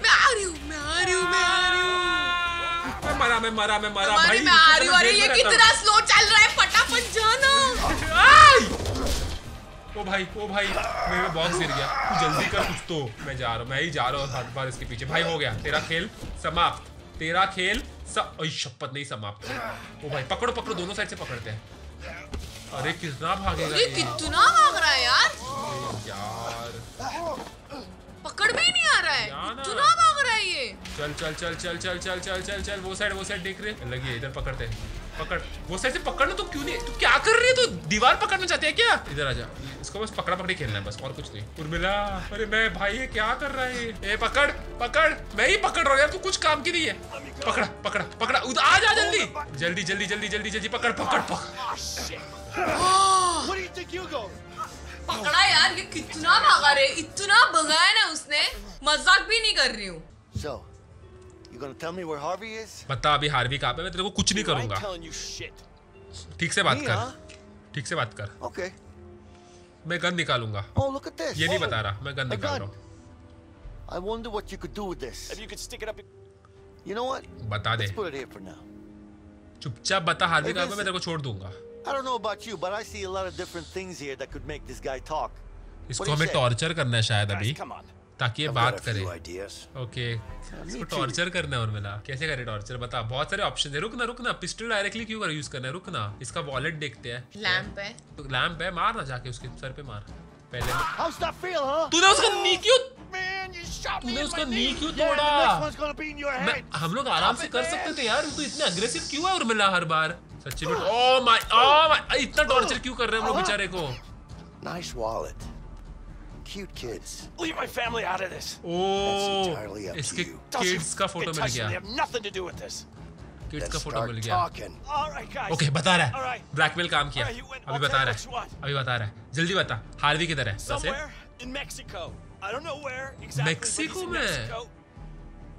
मैं आ रही हूँ मैं आ रही हूँ मैं आ रही हूँ। मैं मरा मैं मरा मैं मरा। भाई मैं आ रही हूँ। अरे ये कितना स्लो चल रहा है फटाफट जाना! ओ भाई ओ भाई मेरे बॉक्स गिर गया। तू जल्दी कर कुछ तो। मैं जा रहा हूँ मैं ही जा रहा हूँ हाथ बार इसके पीछे। भाई हो गया। तेरा खेल समाप्त। तेरा खेल शपथ नहीं समाप्त। ओ भाई पकड़ो पकड़ो। दोनों साइड से पकड़ते हैं। अरे कितना भागेगा ये कितना भाग रहा है यार? यार। पकड़ में ही नहीं आ रहा है। कितना भाग ये चल चल चल चल चल चल चल चल चल वो साइड वो साइड देख रहे। लगी इधर पकड़ते हैं। पकड़। वो साइड से पकड़ना तो क्यों नहीं? तू क्या कर रही है? तू दीवार पकड़ना चाहते हैं क्या? इधर आ जा। इसको बस पकड़ा पकड़ी खेलना है बस और कुछ नहीं। उर्मिला अरे मैं भाई ये क्या कर रहा है? ए पकड़ पकड़। मैं ही पकड़ रहा हूँ यार तू कुछ काम की नहीं है। पकड़ा पकड़ा पकड़ा। उधर आ जा जल्दी। जल्दी जल्दी जल्दी जल्दी जल्दी पकड़ पकड़ पकड़? पकड़ा यार ये कितना भागा रे इतना भगाया ना उसने। मज़ाक भी नहीं कर रही हूँ। So, you gonna tell me where Harvey is? बता अभी हार्वी कहाँ पे मैं तेरे को कुछ नहीं करूँगा telling you shit. ठीक से बात कर ठीक से बात कर Okay. मैं गन निकालूँगा Oh, look at this. ये नहीं बता रहा मैं गन निकाल रहा हूँ I wonder what you could do with this. If you could stick it up. You know what? बता दे Let's put it here for now. चुपचाप बता हार्वी कहाँ पे मैं तेरे को छोड़ दूँगा I don't know about you, but I see a lot of different things here that could make this guy talk. इसको हमें टॉर्चर करना है शायद अभी come on. ताकि ये बात करे। ओके इसको टॉर्चर करना है उर्मिला। कैसे करे टॉर्चर बता। बहुत सारे ऑप्शन है। रुक ना रुक ना पिस्टल डायरेक्टली क्यों कर यूज़ करना है? रुक ना इसका वॉलेट देखते हैं। लैम्प है। तो लैम्प है। मार ना जाके उसके सर पे मार। पहले How's that feel, huh? तूने उसका नी क्यों Man, you shot me तूने उसका नी क्यों तोड़ा? हम लोग आराम से कर सकते थे यार। तू इतने अग्रेसिव क्यों है उर्मिला हर बार? सच्ची में ओ माय ओ माय इतना टॉर्चर क्यों कर रहे हैं हम लोग बेचारे को? Nice wallet. Cute kids. Leave my family out of this. O entirely up to इसके you. किड्स का photo Get mill touched, They गया have nothing to do with this. Kids Then का फोटो start मिल गया talking. All right, guys. Okay बता रहा All है right. ब्लैकमेल काम किया All right, you win. अभी I'll बता tell रहा you what है you अभी बता रहा है जल्दी बता हार्वी किधर है वैसे Somewhere in Mexico. I don't know where exactly. Mexico but he's in में? Mexico.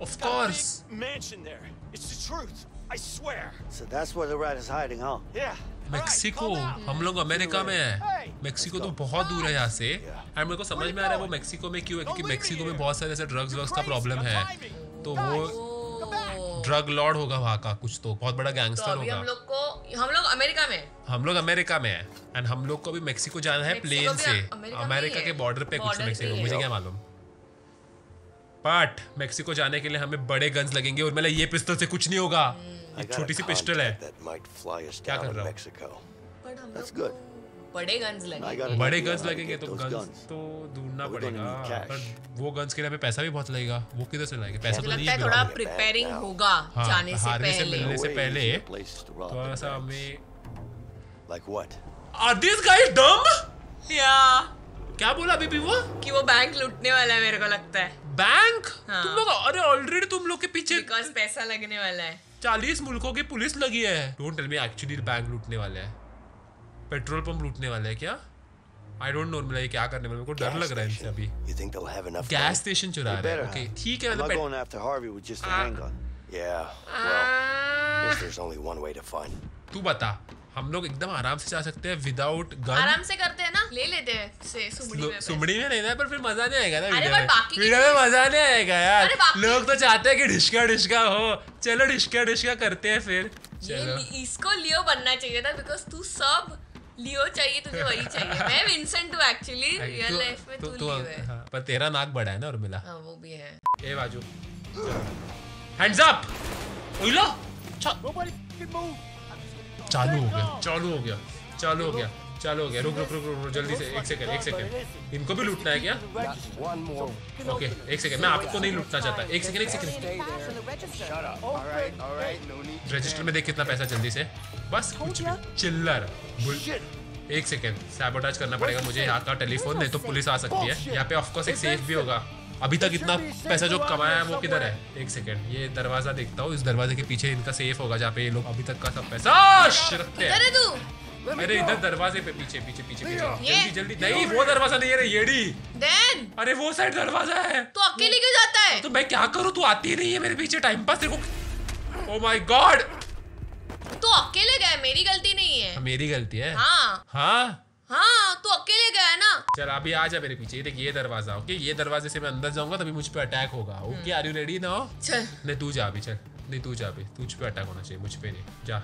Of Got a course big mansion there. It's the truth. I swear. So that's where the rat is hiding, huh? Yeah. Mexico हम लोग अमेरिका में है। मेक्सिको तो बहुत दूर है यहाँ से। एंड मेरे को समझ में आ रहा है वो मेक्सिको में क्यों है? क्योंकि मेक्सिको में बहुत सारे ऐसे ड्रग्स वग्स का प्रॉब्लम है। तो वो ड्रग लॉर्ड होगा वहाँ का कुछ तो। बहुत बड़ा गैंगस्टर तो अभी हम होगा लोग को हम लोग अमेरिका में हम लोग अमेरिका में है। एंड हम लोग को अभी मेक्सिको जाना है प्लेन से। अमेरिका। के बॉर्डर पे कुछ मेक्सिको मुझे क्या मालूम? बट मेक्सिको जाने के लिए हमें बड़े गन्स लगेंगे और मतलब ये पिस्टल से कुछ नहीं होगा। ये छोटी सी पिस्टल है। क्या कर रहा हूँ? बड़े गन्स बड़े लगेंगे तो गन्स तो ढूंढना पड़ेगा। पर वो गन्स के लिए हमें पैसा भी बहुत लगेगा। वो किधर से लाएँगे? पैसा तो नहीं लगता थोड़ा प्रिपेयरिंग होगा हाँ, जाने से पहले। मिलने से पहले थोड़ा सा हमें Like what? Are this guys dumb या। क्या बोला अभी भी वो? कि वो बैंक लूटने वाला है मेरे को लगता है। बैंक हाँ। तुम लोग अरे ऑलरेडी तुम लोग के पीछे बिकॉज़ पैसा लगने वाला है। चालीस मुल्कों की पुलिस लगी है। Don't tell me actually bank लूटने वाला है। पेट्रोल पंप लूटने वाला है क्या? आई डोंट नो मिला ये क्या करने वाला मेरे को डर लग रहा है इनसे अभी you think they will have enough gas station चुरा रहे हैं। ओके ठीक है मतलब going after Harvey with just a handgun या well there is only one way to find तू बता। हम लोग एकदम आराम से जा सकते हैं विदाउट गन आराम से करते हैं ना? ले लेते हैं से सुमड़ी में। सुमड़ी में नहीं ना पर फिर मज़ा नहीं आएगा ना वीडियो में। वीडियो में मज़ा नहीं आएगा यार। लोग तो चाहते हैं कि ढिशका ढिशका हो। चलो ढिशका ढिशका करते हैं फिर। चलो। इसको लियो बनना चाहिए था बिकॉज़ तू सब लियो चाहिए तुझे वही चाहिए। मैं विंसेंट हूँ एक्चुअली रियल लाइफ में तू तू- लियो है। हाँ, पर तेरा नाक बड़ा है ना और मिला हाँ वो भी है। ए बाजू। हैंड्स अप ओइलो चालू हो गया। चालू हो गया, चालू हो गया, चालू हो गया। रुक रुक रुक रुक जल्दी से, एक सेकंड एक सेकंड इनको भी लूटना है क्या? ओके एक सेकंड मैं आपको नहीं लूटना चाहता। एक सेकंड एक सेकंड. रजिस्टर में देख कितना पैसा जल्दी से। बस कुछ चिल्लर एक सेकंड सैबोटाज करना पड़ेगा मुझे। यहाँ का टेलीफोन, नहीं तो पुलिस आ सकती है। यहाँ पे ऑफकोर्स एक सेफ़ भी होगा। अभी तक इतना पैसा जो कमाया है वो किधर है? एक सेकंड ये दरवाज़ा देखता हूँ इस दरवाजे के पीछे इनका सेफ़ होगा जहाँ पे ये लोग अभी तक का सब पैसा रखते अरे इधर दरवाजे पे पीछे पीछे पीछे पीछे। जल्दी जल्दी। नहीं वो दरवाज़ा नहीं है येड़ी देन? अरे वो साइड दरवाज़ा है। तू अकेले क्यों जाता है? तो मैं क्या करूँ? तू आती नहीं है मेरे पीछे टाइम पास देखो। ओ माय गॉड तू अकेले गया है, मेरी गलती नहीं है। मेरी गलती है? हाँ। हाँ? हाँ तू अकेले गया है ना। चल अभी आ जा मेरे पीछे। ये देख ये दरवाज़ा ओके ये दरवाजे से मैं अंदर जाऊँगा तभी मुझ पे अटैक होगा। Okay are you ready now चल। नहीं तू जा अभी चल। नहीं तू जा अभी। तुझ पे अटैक होना चाहिए मुझ पे नहीं। जा।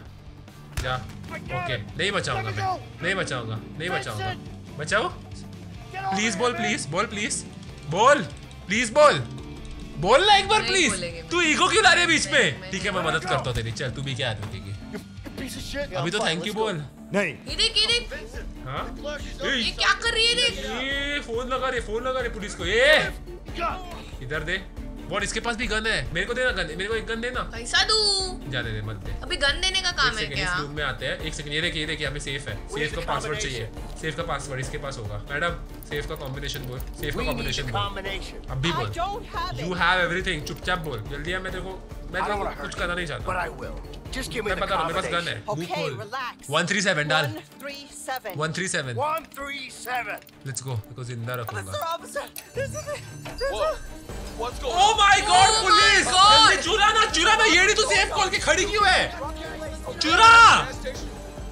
जा। ओके नहीं बचाऊँगा मैं। नहीं बचाऊँगा नहीं बचाऊँगा। बचाओ। प्लीज़ बोल प्लीज़ बोल प्लीज़ बोल प्लीज़ बोल। बोल ना एक बार प्लीज़ तू ईगो क्यों ला रही है बीच में? ठीक है मैं मदद करता हूँ तेरी। चल तू भी क्या आदमी की। Piece of shit. अभी तो थैंक यू बोल। नहीं। ये देख ये देख। हाँ ये क्या कर रही है देख। ये फ़ोन लगा रहे फ़ोन लगा रहे पुलिस को। ये। इधर दे। बोल इसके पास भी गन है। मेरे को देना गन मेरे को एक गन देना। पैसा दू। जा दे दे मत दे। अभी गन देने का काम है क्या? रूम में आते हैं। एक सेकंड ये देखिए ये देखिए यहाँ पे सेफ़ है। सेफ़ का पासवर्ड चाहिए। सेफ़ का पासवर्ड इसके पास होगा। मैडम सेफ़ का कॉम्बिनेशन बोल। सेफ़ का कॉम्बिनेशन बोल। Combination. अब भी बोल। यू हैव एवरीथिंग चुपचाप बोल। जल्दी है मैं तेरे को मैं कुछ करना नहीं चाहता मैं the बता रहा हूँ मेरे पास गन है. Okay. 137 डाल One, three, seven. 137 One, three, seven. Let's go देखो ज़िंदा रखूँगा oh my god Oh my police चुरा ना चुरा ना येड़ी तू सेफ़ खोल के खड़ी क्यों है चुरा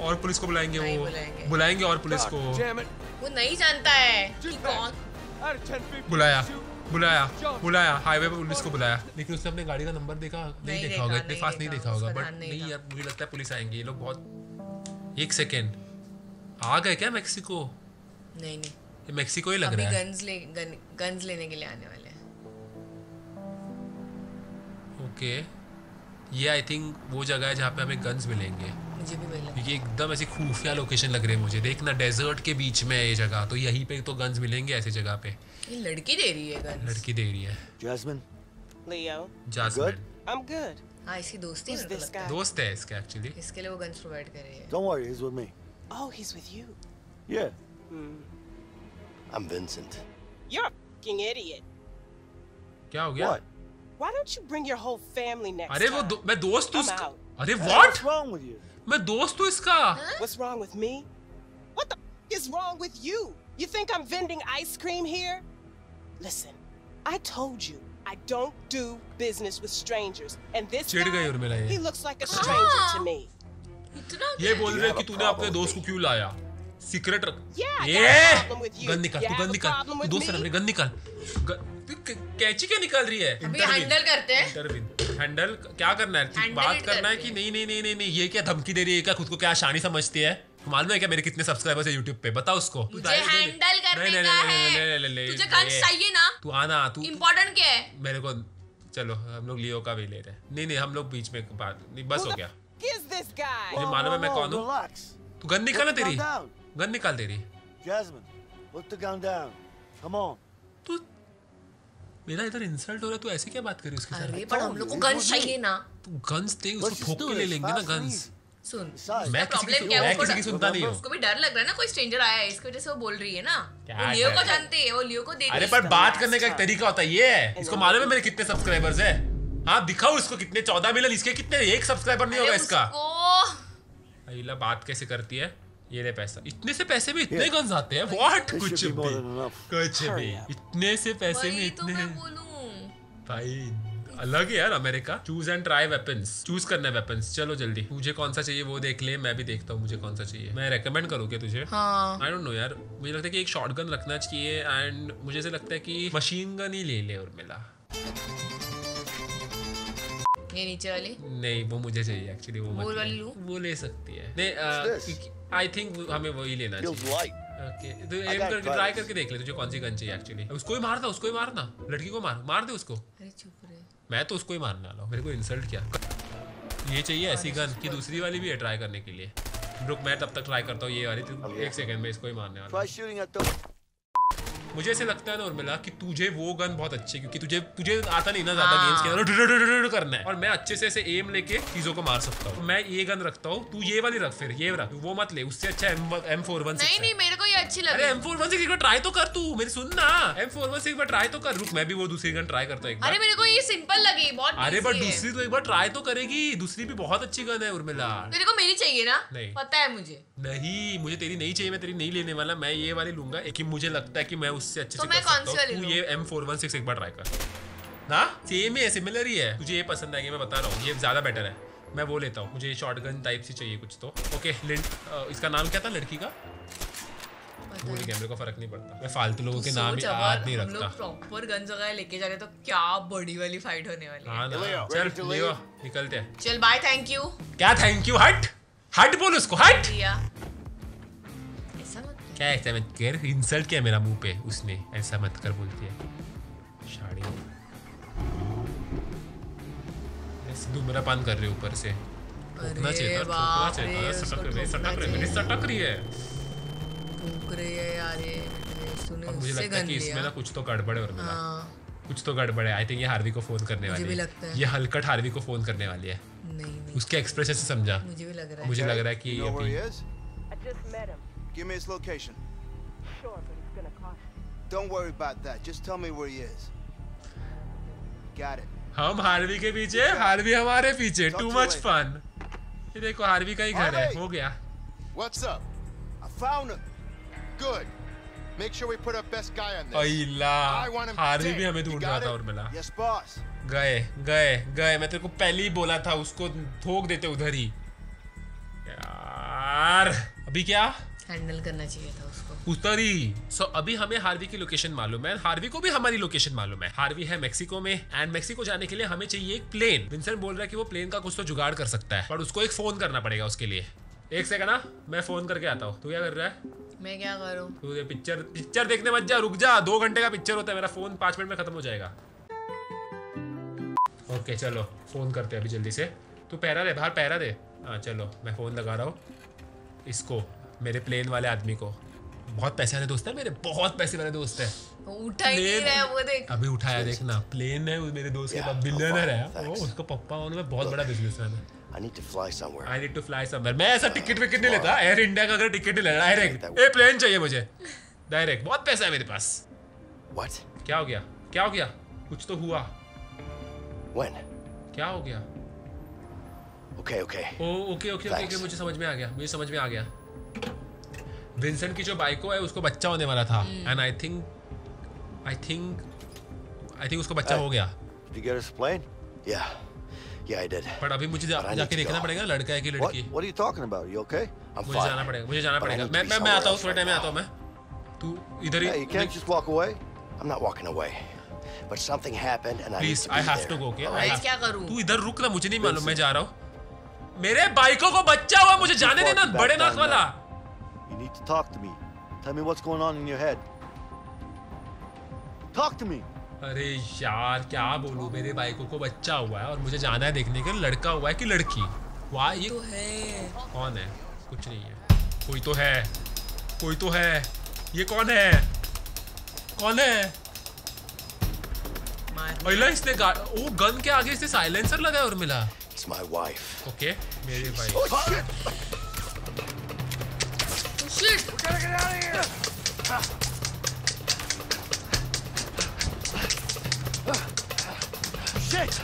और पुलिस को बुलाएँगे वो? बुलाएँगे। बुलाएँगे और पुलिस को? वो नहीं जानता है कि कौन। Out of 10 feet. बुलाया बुलाया बुलाया हाईवे पे पुलिस को बुलाया। लेकिन उसने अपने गाड़ी का नंबर देखा नहीं, नहीं देखा होगा इतने फास्ट नहीं देखा, होगा बट नहीं नहीं यार मुझे लगता है पुलिस आएँगे ये लोग बहुत एक सेकेंड आ गए क्या मेक्सिको नहीं नहीं। ये मेक्सिको ही लग रहा है। गन्स ले गन, गन्स लेने के लिए आने वाले हैं। ओके ये आई थिंक वो जगह है जहाँ पे हमें गन्स मिलेंगे। मुझे भी मिला। क्योंकि एकदम ऐसी खुफिया लोकेशन लग रही है मुझे। देखना डेजर्ट के बीच में है ये जगह। तो यहीं पे तो गन्स मिलेंगे ऐसी जगह पे। ये लड़की दे रही है गन्स लड़की दे रही है। Jasmine, Leo, Jasmine I'm good. हाँ इसकी दोस्ती है लगता guy? दोस्त है इसके एक्चुअली इसके लिए वो गन्स प्रोवाइड कर रही है। Don't worry, he's with me. Oh, he's with you. Yeah. I'm Vincent. You're a fucking idiot. क्या हो गया? What? Why don't you bring your whole family next अरे वो दो, मैं दोस्त हूँ उसका. अरे what what's wrong with you? मैं दोस्त हूँ इसका What's wrong with me? What the f- is wrong with you? You think I'm vending ice cream here? Listen, I told you I don't do business with strangers, and this चिढ़ गई guy, उर्मिला ये। he looks like a stranger to me. इतना ये क्या? बोल You रहे have कि a तूने अपने problem दोस्त को with क्यों लाया सीक्रेट रख ये. गन निकाल तू गन निकाल तू है me? अपने गन निकाल तू कैची क्या निकाल रही है हैंडल करते हैं हैंडल क्या करना है बात करना है कि नहीं नहीं नहीं नहीं ये क्या धमकी दे रही है क्या खुद को क्या शानी समझती है मालूम है क्या मेरे कितने सब्सक्राइबर्स है यूट्यूब पे बता उसको तू दे दे। हैंडल करने का है तुझे नहीं, चाहिए ना तू आना तू इम्पोर्टेंट क्या है मेरे को चलो हम लोग लियो का भी ले रहे हैं नहीं नहीं हम लोग बीच में बात नहीं बस हो गया मुझे मालूम है मैं कौन हूँ तू गन निकाल ना तेरी. गन निकाल तेरी Jasmine, put the gun down. Come on. तू मेरा इधर इंसल्ट हो रहा है तू ऐसे क्या बात कर रही है उसके अरे साथ पर हम लोग को गन्स चाहिए ना। तू गन्स दे उसको ठोक के ले लेंगे ना गन्स सुन मैं प्रॉब्लम क्या है? मैं किसी की सुनता नहीं हूँ। उसको भी डर लग रहा है ना कोई स्ट्रेंजर आया है इसकी वजह से वो बोल रही है ना। वो लियो को? जानती है वो लियो को देती अरे पर बात करने का एक तरीका होता है ये है। इसको मालूम है मेरे कितने सब्सक्राइबर्स है? हाँ दिखाओ इसको कितने चौदह मिलियन इसके कितने? एक सब्सक्राइबर नहीं होगा इसका। अहिला बात कैसे करती है? ये ले पैसा। इतने से पैसे में इतने Yeah. गन्स आते हैं? व्हाट कुछ भी. कुछ भी। इतने से पैसे में तो इतने भाई अलग है यार America. Choose and try weapons choose करना है वेपन्स चलो जल्दी। तुझे कौन सा चाहिए वो देख ले मैं भी देखता हूँ मुझे कौन सा चाहिए। मैं रेकमेंड करूँ क्या तुझे? हाँ। आई डोंट नो यार। मुझे लगता है कि एक शॉर्ट गन रखना चाहिए एंड मुझे ऐसे लगता है कि मशीन गन ही ले ले और मिला ये नीचे वाली? नहीं वो मुझे चाहिए एक्चुअली वो वो वाली। वो ले सकती है। नहीं? आई थिंक हमें वही लेना चाहिए. ओके तो एम करके ट्राई करके देख ले तुझे कौन सी गन चाहिए एक्चुअली उसको ही मारना उसको ही मारना। लड़की को मार मार दे उसको। अरे चुप रहे। मैं तो उसको ही मारने वाला हूँ मेरे को इंसल्ट किया। ये चाहिए ऐसी गन कि दूसरी वाली भी है ट्राई करने के लिए। रुक मैं तब तक ट्राई करता हूँ ये वाली तू एक सेकंड में इसको ही मारने वाला मुझे ऐसे लगता है ना उर्मिला कि तुझे वो गन बहुत अच्छी है क्योंकि तुझे तुझे आता नहीं ना ज़्यादा हाँ। गेम्स के अंदर करना है। और मैं अच्छे से ऐसे एम लेके चीज़ों को मार सकता हूँ। मैं ये गन रखता हूँ तू ये वाली रख फिर ये रख वो मत ले उससे अच्छा एम एम फोर वन नहीं नहीं मेरे को ये अच्छी लगी। एम फोर वन सिक्स एक बार ट्राई तो कर तू मेरी सुन ना। एम फोर वन सिक्स एक बार ट्राई तो कर रुक मैं भी वो दूसरी गन ट्राई करता हूँ अरे मेरे को ये सिंपल लगी बहुत अरे बट दूसरी तो एक बार ट्राई तो करेगी दूसरी भी बहुत अच्छी गन है उर्मिला। तेरे को मेरी चाहिए ना नहीं। पता है मुझे। नहीं मुझे तेरी नहीं चाहिए मैं तेरी नहीं लेने वाला मैं ये वाली लूँगा एक मुझे लगता है कि मैं उससे अच्छे तो से मैं कौन सकता सी हूँ। वाली तू ये एम फोर वन सिक्स एक बार ट्राई कर। ना? सेम ही है सिमिलर ही है। तुझे ये पसंद आएगी मैं बता रहा हूँ। ये ज़्यादा बेटर है। मैं वो लेता हूँ। मुझे शॉर्ट गन टाइप से चाहिए कुछ तो। ओके लिंट इसका नाम क्या था लड़की का? भूल गया मेरे को फ़र्क नहीं पड़ता। मैं फालतू लोगों के नाम सोच ही याद नहीं रखता। प्रॉपर गन्स वगैरह लेके जा रहे तो क्या बड़ी वाली फाइट होने वाली है। हाँ ना। चल लियो निकलते हैं। चल बाय थैंक यू क्या थैंक यू हट! हट बोल उसको हट। क्या ऐसा मत कर इंसल्ट किया मेरा मुँह पे? उसने ऐसा मत कर बोलती है। साड़ी ऐसे धूम्रपान कर रहे ऊपर से। ठोकना चाहिए था ठोकना चाहिए था। सटक रही है सटक रही है मेरी सटक रही है। रही है यार ये और मुझे लगता है कि इसमें ना कुछ तो गड़बड़ है और मेरा। हाँ। कुछ तो गड़बड़ है। आई थिंक ये हार्वी को फ़ोन करने वाली है। ये हलकट हार्वी को फ़ोन करने वाली है। नहीं नहीं। उसके एक्सप्रेशन से समझा। मुझे भी लग रहा है। मुझे लग रहा है कि Give me his location. sure, but it's gonna cost you. Don't worry about that. Just tell me where he is. Got it. हम हार्वी के पीछे हार्वी हमारे पीछे टू मच फन ये देखो हार्वी का ही घर है हो गया What's up? I found him. Good. Make sure we put our best guy on this. अइला हार्वी भी हमें ढूंढ रहा था और मिला Yes, boss. गए गए गए मैं तेरे को पहले ही बोला था उसको ठोक देते उधर ही यार अभी क्या हैंडल करना चाहिए था उसको। उधर ही सो अभी हमें हार्वी की लोकेशन मालूम है हार्वी को भी हमारी लोकेशन मालूम है। हार्वी है मेक्सिको में एंड मेक्सिको जाने के लिए हमें चाहिए एक प्लेन विंसेंट बोल रहा है कि वो प्लेन का कुछ तो जुगाड़ कर सकता है पर उसको एक फ़ोन करना पड़ेगा उसके लिए। एक सेकंड ना मैं फ़ोन करके आता हूँ। तू क्या कर रहा है? मैं क्या करूँ? तू ये पिक्चर पिक्चर देखने मत जा रुक जा। दो घंटे का पिक्चर होता है मेरा फ़ोन पाँच मिनट में खत्म हो जाएगा। ओके okay, चलो फ़ोन करते हैं अभी जल्दी से। तू पैरा दे बाहर पैरा दे। हाँ चलो मैं फ़ोन लगा रहा हूँ। इसको। मेरे प्लेन वाले आदमी को। बहुत पैसे वाले दोस्त है मेरे बहुत पैसे वाले दोस्त है। उठा ही नहीं रहा वो देख। अभी उठाया देखना प्लेन है मेरे दोस्त के पास बिलियनर है. वो उसका पप्पा उन्होंने बहुत बड़ा बिजनेसमैन है। I need to fly somewhere. I need to fly somewhere मैं ऐसा टिकट विकेट नहीं लेता। एयर इंडिया का अगर टिकट नहीं लेना डायरेक्ट ए प्लेन चाहिए मुझे। डायरेक्ट बहुत पैसा है मेरे पास। What? क्या हो गया? क्या हो गया? कुछ तो हुआ। When? क्या हो गया? Okay, okay. Oh okay okay okay okay मुझे समझ में आ गया। मुझे समझ में आ गया। विंसेंट की जो बाइको है उसको बच्चा होने वाला था। And I think I think I think उसको बच्चा हो गया। पर अभी मुझे जाके देखना पड़ेगा लड़का है कि लड़की? मुझे जाना पड़ेगा मुझे जाना पड़ेगा। मैं मैं मैं आता हूँ थोड़े टाइम में आता हूँ मैं। तू इधर ही I'm not walking away. But something happened and I Please, need to be I have there. to go. Okay. Right. क्या करूँ? तू इधर रुक ना मुझे नहीं मालूम मैं जा रहा हूँ. मेरे बाइकों को बच्चा हुआ मुझे जाने देना बड़े नाक वाला. You need to talk to me. Tell me what's going on in your head. Talk to me. अरे यार क्या बोलूँ? मेरे बाइकों को बच्चा हुआ है और मुझे जाना है देखने के लिए। लड़का हुआ है कि लड़की? वाह ये? तो है। कौन है? कुछ नहीं है। कोई तो है। कोई तो है। ये कौन है? कौन है? पहला इसने गा- ओ गन के आगे इसने साइलेंसर लगाया और मिला। It's my wife. ओके मेरे भाई। Shit Shit!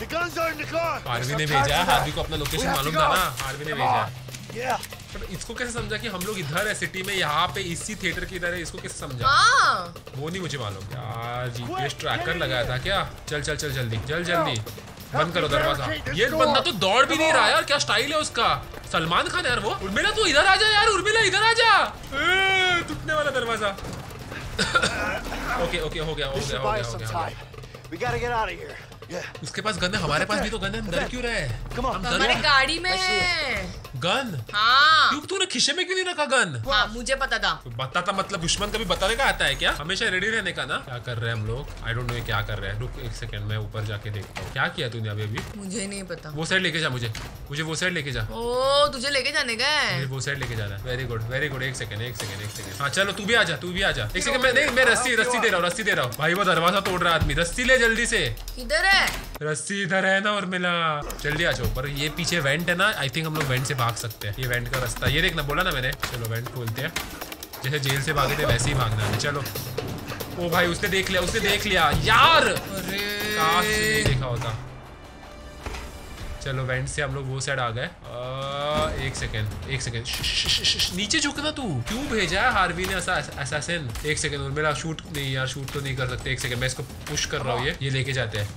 The guns are in the car. Harvey ने भेजा है हार्वी को अपना लोकेशन मालूम था ना? हार्वी ने भेजा है। Yeah. पर इसको कैसे समझा कि हम लोग इधर है सिटी में यहाँ पे इसी थिएटर के इधर है इसको कैसे समझा? हाँ। वो नहीं मुझे मालूम। यार जीपीएस ट्रैकर लगाया था क्या? चल चल चल जल्दी चल जल्दी। बंद करो दरवाज़ा। ये बंदा तो दौड़ भी नहीं रहा यार, क्या स्टाइल है उसका? सलमान खान यार वो। उर्मिला, तू इधर आ जा यार, उर्मिला, इधर आ जा। टूटने वाला दरवाज़ा। ओके ओके हो गया हो गया हो गया हो गया। We gotta get out of here. Yeah. उसके पास गन है हमारे पास भी तो गन है हम डर क्यों रहे हम तो हमारे गाड़ी में। गन? हाँ। क्यों तूने खिसे में क्यों नहीं रखा गन? हाँ मुझे पता था। बताता मतलब दुश्मन कभी बताने का आता है क्या? हमेशा रेडी रहने का ना? क्या कर रहे हैं हम लोग? आई डोंट नो ये क्या कर रहे हैं। रुक एक सेकंड मैं ऊपर जाके देखता हूँ। क्या किया तूने अभी अभी? मुझे नहीं पता। वो साइड लेके जा मुझे। मुझे वो साइड लेके जा। ओ तुझे लेके जाने का है? वो साइड लेके जाना है। वेरी गुड वेरी गुड एक सेकंड एक सेकंड एक सेकंड हाँ चलो तू भी आ जा तू भी आ जा। एक सेकंड मैं नहीं मैं रस्सी रस्सी दे रहा हूँ रस्सी दे रहा हूँ। भाई वो दरवाज़ा तोड़ रहा है आदमी। रस्सी ले जल्दी से। किधर है। रस्सी इधर है ना और मिला। जल्दी आ जाओ पर ये पीछे वेंट है ना आई थिंक हम लोग वेंट से भाग सकते हैं। ये वेंट का रास्ता। ये देखना बोला ना मैंने। चलो वेंट खोलते हैं। जैसे जेल से भागे थे वैसे ही भागना है। चलो। ओ भाई उसने देख लिया उसने देख लिया। यार! अरे! काश नहीं देखा होता। चलो वेंट से हम लोग वो साइड आ गए। एक सेकेंड एक सेकेंड नीचे झुकना तू। क्यों भेजा है हार्वी ने ऐसा असैसिन एक सेकेंड और मेरा शूट नहीं यार शूट तो नहीं कर सकते। एक सेकेंड मैं इसको पुश कर रहा हूँ ये। ये लेके जाते हैं।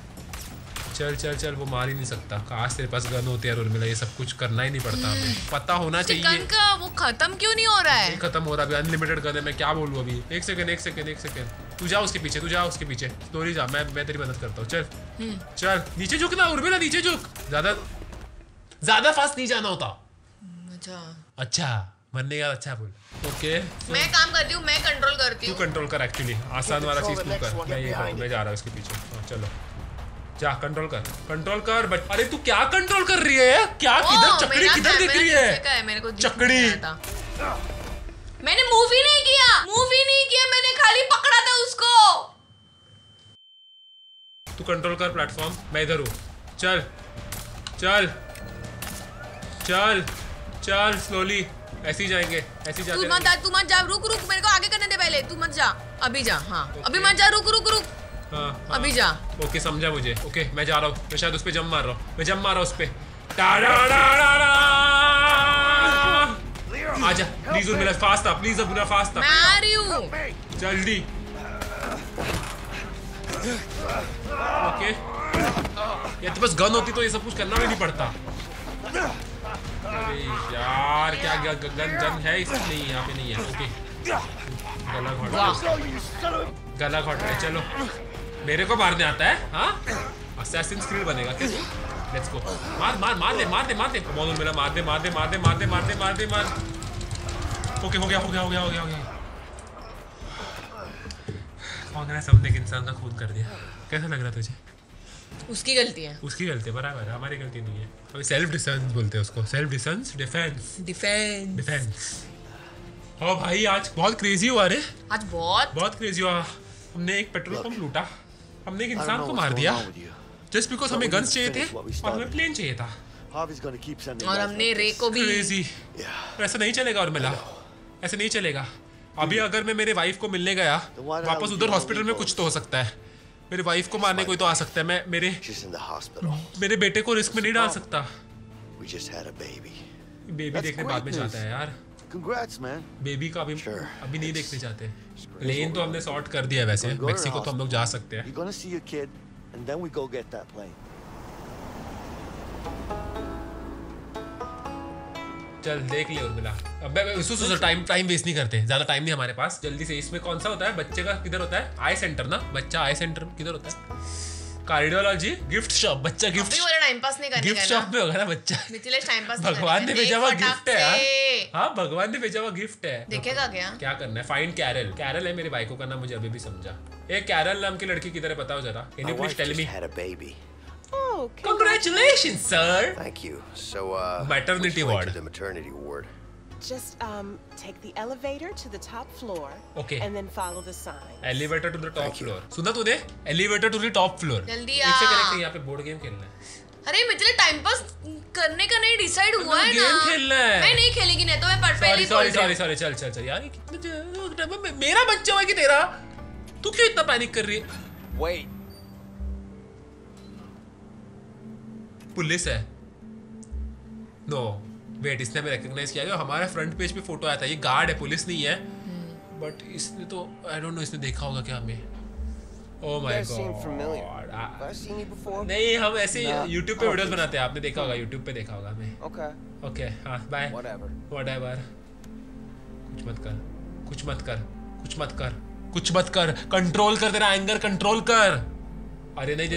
चल चल चल वो मार ही नहीं सकता। काश तेरे पास गन होती है उर्मिला ये सब कुछ करना ही नहीं पड़ता हमें। पता होना चाहिए। चिकन का वो खत्म क्यों नहीं हो रहा है? खत्म हो रहा अभी अनलिमिटेड गन है मैं क्या बोलूँ अभी? एक सेकंड एक सेकंड एक सेकंड तू जा उसके पीछे तू जा उसके पीछे। स्टोरी जा मैं मैं तेरी मदद करता हूँ। चल। चल। नीचे झुकना उर्मिला नीचे झुक। ज़्यादा ज़्यादा फास्ट नहीं जाना होता। अच्छा। अच्छा मरने का अच्छा बोल। ओके मैं काम करती हूँ मैं कंट्रोल करती तू हूँ। कंट्रोल कर एक्चुअली आसान वाला चीज़ तू कर। मैं ये कर मैं जा रहा हूँ इसके पीछे। हाँ, चलो। जा कंट्रोल कर। कंट्रोल कर बट अरे तू क्या कंट्रोल कर रही है? क्या किधर चकड़ी किधर देख रही है? मेरे को चकड़ी। मैंने मूव ही नहीं किया मूव ही नहीं किया मैंने खाली पकड़ा था उसको। तू कंट्रोल कर प्लेटफॉर्म मैं इधर हूँ। चल चल चल चल स्लोली ऐसे ही जाएँगे ऐसे ही तू मत जा तू मत जा रुक रुक मेरे को आगे करने दे पहले। तू मत जा अभी जा हाँ। अभी मत जा रुक रुक रुक। हाँ, हाँ। अभी जा। ओके समझा मुझे। ओके मैं जा रहा हूँ। मैं शायद उस पे जम मार रहा हूँ। मैं जम मार रहा हूँ उस पे। टाडाडाडाडा। आजा प्लीज़ उर्मिला फास्ट था। प्लीज़ उर्मिला फास्ट मैं आ रही हूँ। जल्दी। ओके। ये तो बस गन होती तो ये सब कुछ करना भी नहीं पड़ता। अरे यार क्या गन गन है इसमें? नहीं यहाँ पे नहीं है। ओके। गला घोट गला घोट चलो। मेरे को मारने आता है? हाँ? असैसिन स्क्रीड बनेगा क्या? लेट्स गो मार मार मार दे मार दे मार दे। कमॉन मेरा मार दे मार दे मार दे मार दे मार दे मार दे मार ओके हो गया हो गया हो गया हो गया हो गया। कांग्रेस सबने एक इंसान का खून कर दिया? कैसा लग रहा तुझे? उसकी गलती है। उसकी गलती है बराबर हमारी गलती नहीं है। अभी सेल्फ डिफेंस बोलते हैं उसको। Self defence defence defence defence ओ भाई आज बहुत क्रेजी हुआ रे। आज बहुत। बहुत क्रेजी हुआ। हमने एक पेट्रोल पंप लूटा। हमने एक इंसान को मार दिया। जस्ट बिकॉज़ हमें गन्स चाहिए थे और हमें प्लेन चाहिए था। और हमने रे को भी क्रेजी ऐसा नहीं चलेगा और मिला। ऐसा नहीं चलेगा। अभी अगर मैं मेरे वाइफ को मिलने गया वापस उधर हॉस्पिटल में कुछ तो हो सकता है। मेरे वाइफ को मारने कोई तो आ सकता है। मैं मेरे मेरे बेटे को रिस्क में नहीं डाल सकता। बेबी देखने बाद में जाता है यार। Congrats, man. बेबी का अभी Sure. अभी नहीं देखने चाहते what तो हमने. सॉर्ट कर दिया वैसे। मेक्सिको तो हम लोग जा सकते हैं। You're gonna see your kid, and then we go get that plane. चल देख लिया उर्मिला। अब मैं मैं- सु- सु- सु- टाइम टाइम वेस्ट नहीं करते। ज़्यादा टाइम नहीं हमारे पास। जल्दी से इसमें कौन सा होता है? बच्चे का किधर होता है? आई सेंटर ना? बच्चा आई सेंटर किधर होता है? कार्डियोलॉजी गिफ्ट शॉप बच्चा गिफ्ट टाइम पास नहीं करने गिफ्ट शॉप में होगा ना बच्चा। मिथिलेश टाइम पास भगवान ने भेजा हुआ गिफ्ट है यार। हाँ भगवान ने भेजा हुआ गिफ्ट है। देखेगा क्या? क्या करना है? फाइंड कैरल कैरल है मेरे भाई को करना मुझे अभी भी समझा। एक कैरल नाम की लड़की किधर है बताओ जरा। Can you please tell me. Oh, Congratulations, sir. Thank you. So, uh, Maternity ward. The maternity ward. Just um, take the elevator to the top floor. Okay. And then follow the sign. Elevator to the top Thank you. सुना तूने elevator to the top floor जल्दी इससे कनेक्ट यहाँ पे बोर्ड गेम खेलना है अरे मिथिलेश टाइम पास करने का नहीं डिसाइड हुआ है ना खेलना है। मैं नहीं खेलेगी नहीं तो मैं पर पहले सॉरी सॉरी सॉरी चल चल चल यार कितने मेरा बच्चा हुआ कि तेरा तू क्यों इतना पैनिक कर रही है Wait. पुलिस है नो वेट इसने हमें रिकॉग्नाइज किया। गया हमारे फ्रंट पेज पे फ़ोटो आया था ये गार्ड है पुलिस नहीं है। हम्म। बट इसने तो आई डोंट नो इसने देखा होगा क्या हमें। Oh you before? नहीं हम ऐसे Nah, YouTube पे वीडियोस बनाते हैं। आपने देखा होगा YouTube पे देखा होगा हमें। Okay. ओके हाँ बाय व्हाटएवर कुछ मत कर कुछ मत कर कुछ मत कर कुछ मत कर। कंट्रोल कर तेरा एंगर कंट्रोल कर। अरे नहीं.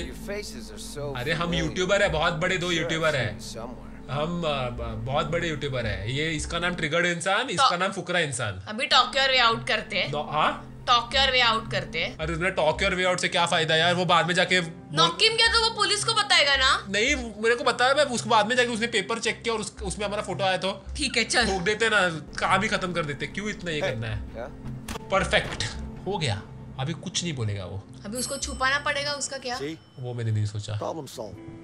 अरे हम यूट्यूबर है बहुत बड़े दो यूट्यूबर है। Somewhere. हम बहुत बड़े यूट्यूबर है। ये इसका नाम ट्रिगर्ड इंसान इसका नाम फुकरा इंसान। अभी टॉक योर वे आउट करते हैं। हाँ? टॉक योर वे आउट करते हैं। अरे उसमें टॉक योर वे आउट से क्या फ़ायदा यार? वो बाद में जाके नौकिम क्या तो वो पुलिस को बताएगा ना? नहीं मेरे को बताया मैं उसके बाद में जाके उसने पेपर चेक किया और उस, उसमें हमारा फ़ोटो आया तो ठीक है चल। ठोक देते ना काम ही खत्म कर देते। क्यों इतना ये करना है? परफेक्ट हो गया। अभी कुछ नहीं बोलेगा वो। अभी उसको छुपाना पड़ेगा उसका क्या? वो मैंने नहीं सोचा। Problem solved.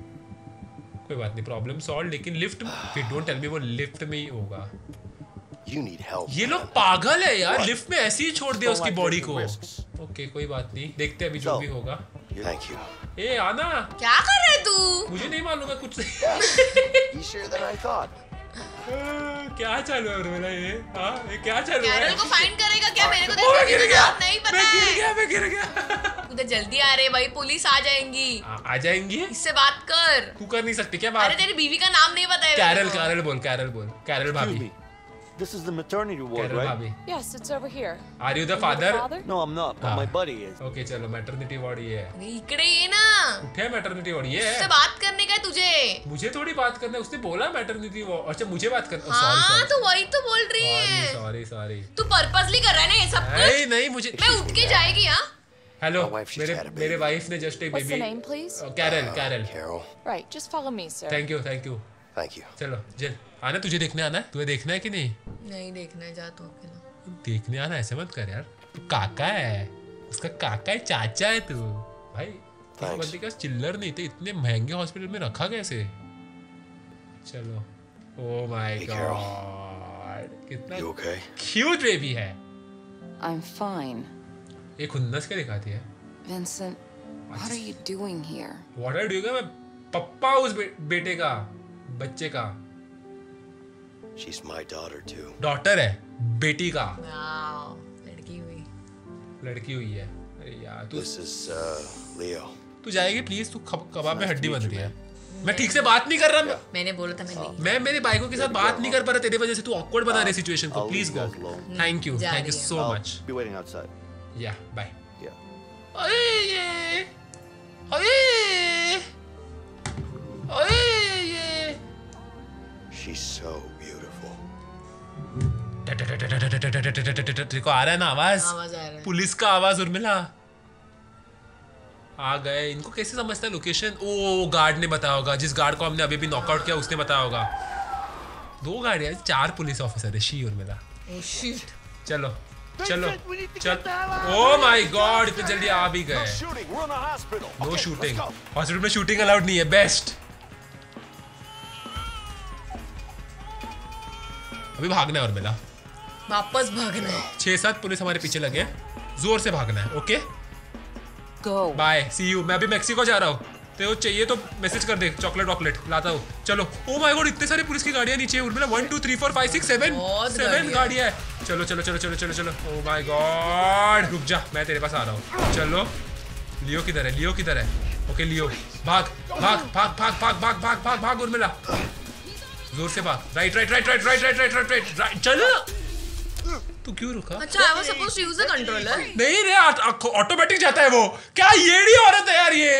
कोई बात नहीं प्रॉब्लम सॉल्व लेकिन लिफ्ट फिर डोंट टेल मी वो लिफ्ट में ही होगा You need help. ये लोग पागल है यार What? लिफ्ट में ऐसे ही छोड़ दिया उसकी बॉडी को. ओके कोई बात नहीं देखते हैं अभी जो भी होगा थैंक यू ए आना क्या कर रहे तू मुझे नहीं मालूम है कुछ Easier than I thought. क्या चालू है ये? हाँ ये क्या चालू है? कैरल को फाइंड करेगा क्या? मेरे को तो गिर गया। बात नहीं पता मैं गिर गया मैं गिर गया। उधर जल्दी आ रहे भाई पुलिस आ जाएँगी। आ, आ जाएँगी? इससे बात कर। तू कर नहीं सकती क्या बात? अरे तेरी बीवी का नाम नहीं पता है कैरल कैरल बोल कैरल बोल कैरल भाभी. This is the maternity ward, right? Yes, it's over here. Are you the father father? No, I'm not, but Ah. my buddy is. Okay चलो मैटरनिटी वार्ड ये है इकडे ये ना उठे मैटरनिटी वार्ड ये उससे बात करने का है तुझे मुझे थोड़ी बात करना है उसने बोला मैटरनिटी वार्ड अच्छा मुझे बात करना हाँ सॉरी तो वही तो बोल रही है। सॉरी सॉरी तू पर्पसली कर रहा है ना ये सब कुछ? नहीं मुझे मैं उठ के जाएगी हाँ? हेलो My wife just मेरे had a baby. मेरे वाइफ ने जस्ट एक baby Carol Carol Carol. Right, just follow me, thank you thank you Thank you. चलो जल। आना तुझे देखने आना है? तुझे देखना है कि नहीं? नहीं देखना है जा तू अकेला। देखने आना ऐसे मत कर यार। तू काका है। उसका काका है चाचा है तू। भाई. बंदे के पास चिल्लर नहीं थे इतने महँगे हॉस्पिटल में रखा कैसे? चलो। ओ माय गॉड कितना? क्यूट बेबी है। I'm fine. ये खुन्नस के दिखाती है? Vincent, what are you doing here? What are you doing मैं पप्पा उस बे, बेटे का। बच्चे का। She's my daughter, too. Daughter है बेटी का। वाओ लड़की हुई। लड़की हुई है। अरे यार तू This is, uh, Leo. तू जाएगी प्लीज़ तू खब- कबाब में हड्डी बन रही है। मैं ठीक से बात नहीं कर रहा मैं- मैंने बोला था मैं नहीं। मैं मेरे बाइकों के साथ बात नहीं कर पा रहा तेरी वजह से तू ऑकवर्ड बना रही सिचुएशन को। I'll please leave go alone. Thank you जा थैंक यू रही है। So I'll much be waiting outside. या बाय Yeah. अरे ये अरे अरे ये She's so beautiful. तेरे को आ रहा है ना आवाज़? आवाज़ आ रहा है। पुलिस का आवाज़ उर्मिला। आ गए। इनको कैसे समझता है लोकेशन ओ गार्ड ने बताया होगा। जिस गार्ड को हमने अभी भी नॉकआउट किया उसने बताया होगा। दो गाड़ियाँ हैं, चार पुलिस ऑफिसर है। शी उर्मिला। चलो चलो। चल। ओ माय गॉड इतनी जल्दी आ भी गए. नो शूटिंग हॉस्पिटल में शूटिंग अलाउड नहीं है। बेस्ट अभी भागना है उर्मिला वापस भागना है छह सात पुलिस हमारे पीछे लगे हैं। ज़ोर से भागना है ओके बाय सी यू मैं अभी मेक्सिको जा रहा हूँ तेरे को चाहिए तो मैसेज कर दे चॉकलेट वॉकलेट लाता हूँ चलो ओ माय गॉड इतने सारे पुलिस की गाड़ियाँ नीचे हैं Urmila one two three four five six seven seven गाड़ियाँ। गाड़ियाँ है चलो चलो चलो चलो चलो चलो ओ माय गॉड रुक जा मैं तेरे पास आ रहा हूँ चलो लियो किधर है लियो किधर है ओके लियो भाग भाग भाग भाग भाग भाग भाग भाग भाग उर्मिला ज़ोर से भाग right right right right right right right right right right चलो तू क्यों रुका अच्छा I was supposed to use the controller नहीं रे ऑटोमेटिक जाता है वो क्या येड़ी औरत है यार ये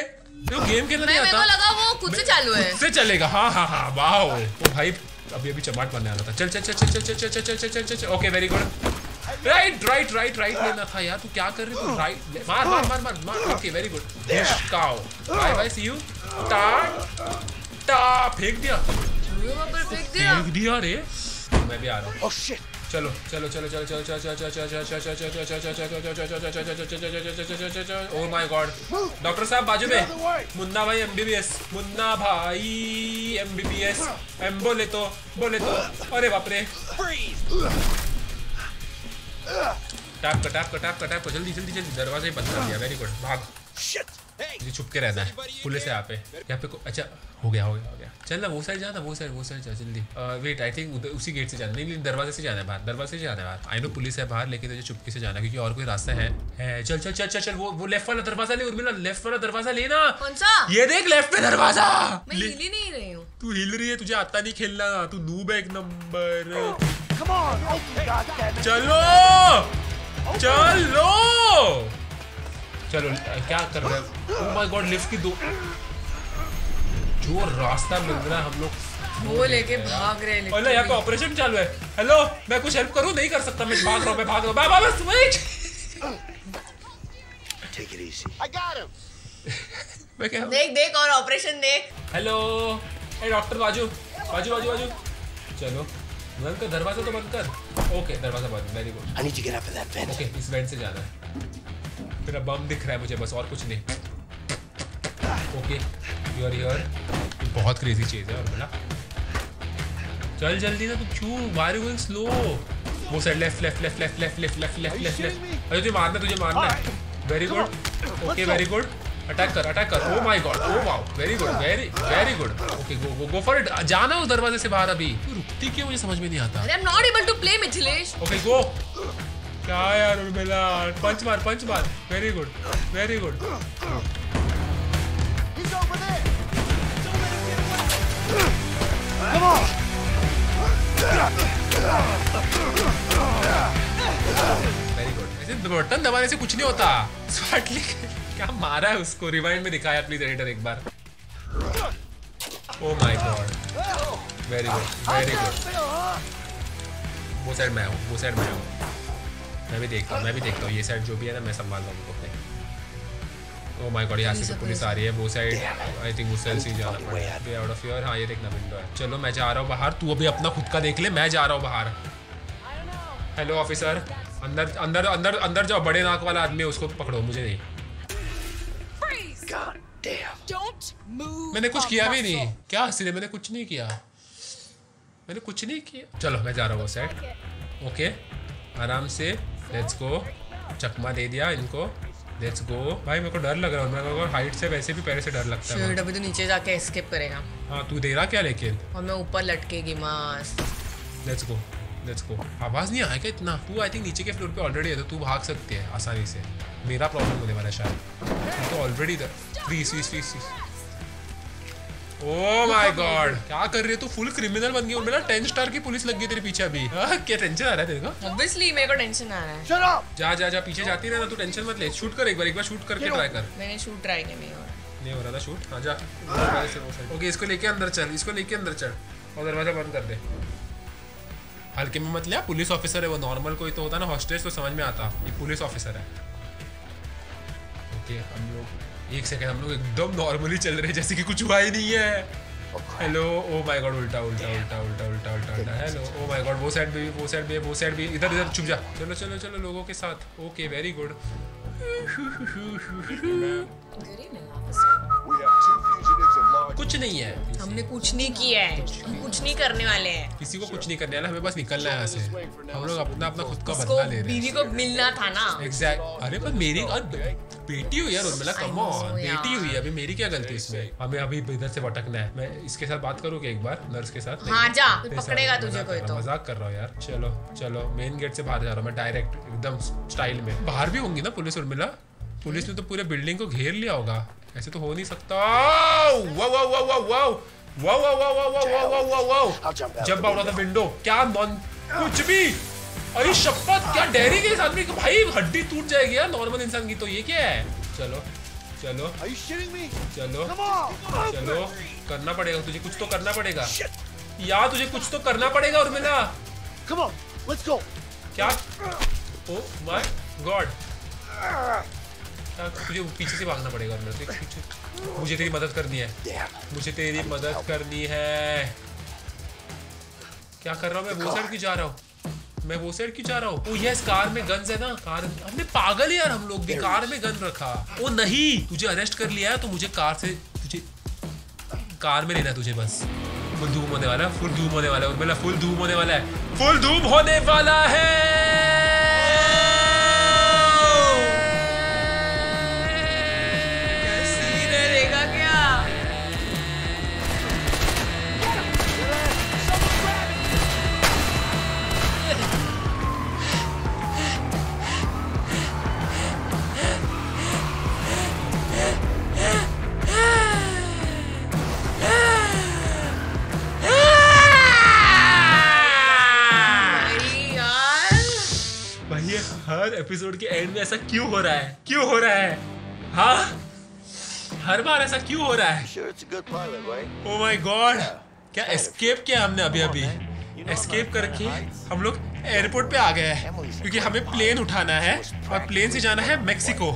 तो गेम खेलना नहीं मैं मेरे को आता लगा वो खुद से चालू है से चलेगा हाँ हाँ हाँ वाह ओ भाई अभी अभी चमाट बनने वाला था चल चल चल चल चल चल चल चल चल चल okay very good right right right right लेना था यार तू क्या कर रही तू राइट मार मार मार मार मार okay very good cow bye bye see you ta ta फेंक दिया फेंक दिया रे मैं भी आ रहा हूँ Oh. चलो चलो चलो चलो चलो चलो चलो चलो चलो चलो चलो चलो चलो चलो चलो चलो ओ माय गॉड डॉक्टर साहब बाजू में मुन्ना भाई एमबीबीएस मुन्ना भाई एमबीबीएस एम बोले तो बोले तो अरे बाप रे टैप का टैप का टैप का टैप का जल्दी जल्दी जल्दी दरवाज़ा ही बंद कर दिया वेरी गुड भाग ये छुप के रहना है। पुलिस है। यहाँ पे। यहाँ पे अच्छा हो गया हो गया हो गया। चल ना वो साइड जाना वो साइड वो साइड जा जल्दी। वेट आई थिंक उधर उसी गेट से जाना नहीं नहीं दरवाजे से जाना है बाहर दरवाजे से जाना है बाहर। आई नो पुलिस है बाहर लेकिन तुझे चुपके से जाना क्योंकि और कोई रास्ता है। है चल चल चल चल चल वो वो लेफ़्ट वाला दरवाज़ा ले उर्मिला लेफ़्ट वाला दरवाज़ा लेना कौन सा? ये देख लेफ़्ट में दरवाज़ा। मैं हिल ही नहीं रही हूँ। तू हिल रही है तुझे आता नहीं खेलना। तू नूब है एक नंबर चलो! चलो! चलो क्या कर रहे हैं? ओह माय गॉड लिफ्ट की दो। जो रास्ता मिल रहा है हम लोग वो लेके भाग रहे हैं अरे यहाँ पे ऑपरेशन चालू है। हेलो मैं कुछ हेल्प करूँ? नहीं कर सकता मैं भाग रहा हूँ मैं भाग रहा हूँ। बाबा बस wait Take it easy. I got him. मैं क्या देख देख और ऑपरेशन देख। हेलो ए डॉक्टर बाजू। बाजू बाजू बाजू। चलो। बंद कर दरवाज़ा तो बंद कर। ओके दरवाज़ा बंद very good I need to get up in that vent. Okay इस वेंट से जाना है। तेरा बम दिख रहा है मुझे बस और कुछ नहीं। ओके यू आर हियर बहुत क्रेजी चीज़ है और बोला। चल जल्दी ना तू क्यों? वाई गोइंग स्लो वो side left left left left left left left left left left अरे तुझे मारना तुझे मारना है। Very good okay very good attack कर अटैक कर। ओ my god oh wow very good very very good okay go go go for it जाना उस दरवाजे से बाहर अभी। तू रुकती क्यों? मुझे समझ में नहीं आता। I am not able to play Mithilesh. Okay go क्या यार उर्मिला पंच मार पंच मार। Very good very good button दबाने से कुछ नहीं होता। स्मार्टली क्या मारा है उसको? रिवाइंड में दिखाया प्लीज़ एडिटर एक बार। ओ my god very good very good वो साइड मैं हूँ, वो साइड मैं हूँ। मैं भी देखता हूँ मैं भी देखता हूँ। ये साइड जो भी है ना मैं संभाल रहा हूँ उनको ओ माय गॉड यहाँ से पुलिस आ रही है वो साइड आई थिंक उस साइड से ही जाना पड़ेगा। वे आउट ऑफ़ योर हाँ ये देखना विंडो है। चलो मैं जा रहा हूँ बाहर। तू अभी अपना खुद का देख ले मैं जा रहा हूँ बाहर। हेलो ऑफिसर अंदर अंदर अंदर अंदर जाओ। बड़े नाक वाला आदमी है उसको पकड़ो मुझे नहीं. मैंने कुछ किया भी नहीं। क्या हँसी मैंने कुछ नहीं किया? मैंने कुछ नहीं किया। चलो मैं जा रहा हूँ वो साइड ओके आराम से। लेट्स गो चकमा दे दिया इनको। लेट्स गो भाई मेरे को डर लग रहा है। मेरे को हाइट से वैसे भी पैर से डर लगता है। अभी तो नीचे जाके एस्केप करेगा। हाँ तू दे रहा क्या लेकिन? और मैं ऊपर लटकेगी मस्त। लेट्स गो लेट्स गो आवाज़ नहीं आएगा इतना? तू आई थिंक नीचे के फ्लोर पे ऑलरेडी है तो तू भाग सकती है आसानी से। मेरा प्रॉब्लम होने वाला है शायद। तो already please please please oh my god क्या कर रही है? तू फुल क्रिमिनल बन गई मेरा 10 स्टार की पुलिस लग गई तेरे पीछे अभी। हाँ, क्या टेंशन आ रहा है तेरे को? ऑब्वियसली मेरे को टेंशन आ रहा है। Up! जा जा जा पीछे जाती रहना तू टेंशन मत ले। शूट कर एक बार एक बार शूट करके ट्राई कर। मैंने शूट ट्राई नहीं हो रहा। नहीं हो रहा था शूट हाँ जा। ओके इसको लेके अंदर चल इसको लेके अंदर चल। और दरवाज़ा बंद कर दे। हल्के में मत लिया पुलिस ऑफिसर है वो। नॉर्मल कोई तो होता ना हॉस्टेज तो समझ में आता। ये पुलिस ऑफिसर है। ओके हम लोग एक सेकंड हम लोग एकदम नॉर्मली चल रहे हैं जैसे कि कुछ हुआ ही नहीं है। हेलो ओ माय गॉड उल्टा उल्टा उल्टा उल्टा उल्टा उल्टा उल्टा। हेलो ओ माय गॉड वो साइड भी वो साइड भी वो साइड भी। इधर इधर चुप जा। चलो चलो चलो लोगों के साथ। ओके वेरी गुड कुछ नहीं है। हमने कुछ नहीं किया है। हम कुछ नहीं करने वाले हैं। किसी को कुछ नहीं करने वाला हमें बस निकलना है यहाँ से। हम लोग अपना अपना खुद का बदला ले रहे बीवी को मिलना था ना। एग्जैक्ट अरे पर मेरी अरे बेटी हुई यार उर्मिला कम ऑन बेटी हुई अभी मेरी क्या गलती इसमें? हमें अभी इधर से भटकना है। मैं इसके साथ बात करूँ एक बार नर्स के साथ? हाँ जा। पकड़ेगा तुझे कोई तो। हूँ, मज़ाक कर रहा हूँ यार। चलो चलो मेन गेट से बाहर जा रहा हूँ मैं डायरेक्ट एकदम स्टाइल में। बाहर भी होंगी ना पुलिस उर्मिला? पुलिस ने तो पूरे बिल्डिंग को घेर लिया होगा। ऐसे तो हो नहीं सकता जब बाउला था विंडो क्या नॉन कुछ भी अरे शपथ क्या डेरी के साथ में भाई हड्डी टूट जाएगी यार नॉर्मल इंसान की तो ये क्या है चलो चलो चलो चलो करना पड़ेगा तुझे कुछ तो करना पड़ेगा यार तुझे कुछ तो करना पड़ेगा और मिला क्या ओ माय गॉड तुझे पीछे से भागना पड़ेगा देख, पीछे। मुझे तेरी मदद करनी है। मुझे तेरी मदद करनी है। क्या कर रहा हूँ मैं? वो साइड क्यों जा रहा हूँ? मैं वो साइड क्यों जा रहा हूँ? यस कार में गन्स है ना? कार हमने पागल यार हम लोग भी, कार में गन रखा। ओ नहीं, तुझे अरेस्ट कर लिया है तो मुझे कार से तुझे कार में लेना तुझे बस। फुल धूम होने वाला है, फुल धूम होने वाला है फुल धूम होने वाला है। फुल धूम होने वाला है। एपिसोड के एंड में ऐसा क्यों हो रहा है? क्यों हो रहा है? हाँ? हर बार ऐसा क्यों हो रहा है? ओ माय गॉड क्या एस्केप किया हमने अभी अभी? एस्केप करके हम लोग एयरपोर्ट पे आ गए हैं क्योंकि हमें प्लेन उठाना है और प्लेन से जाना है मेक्सिको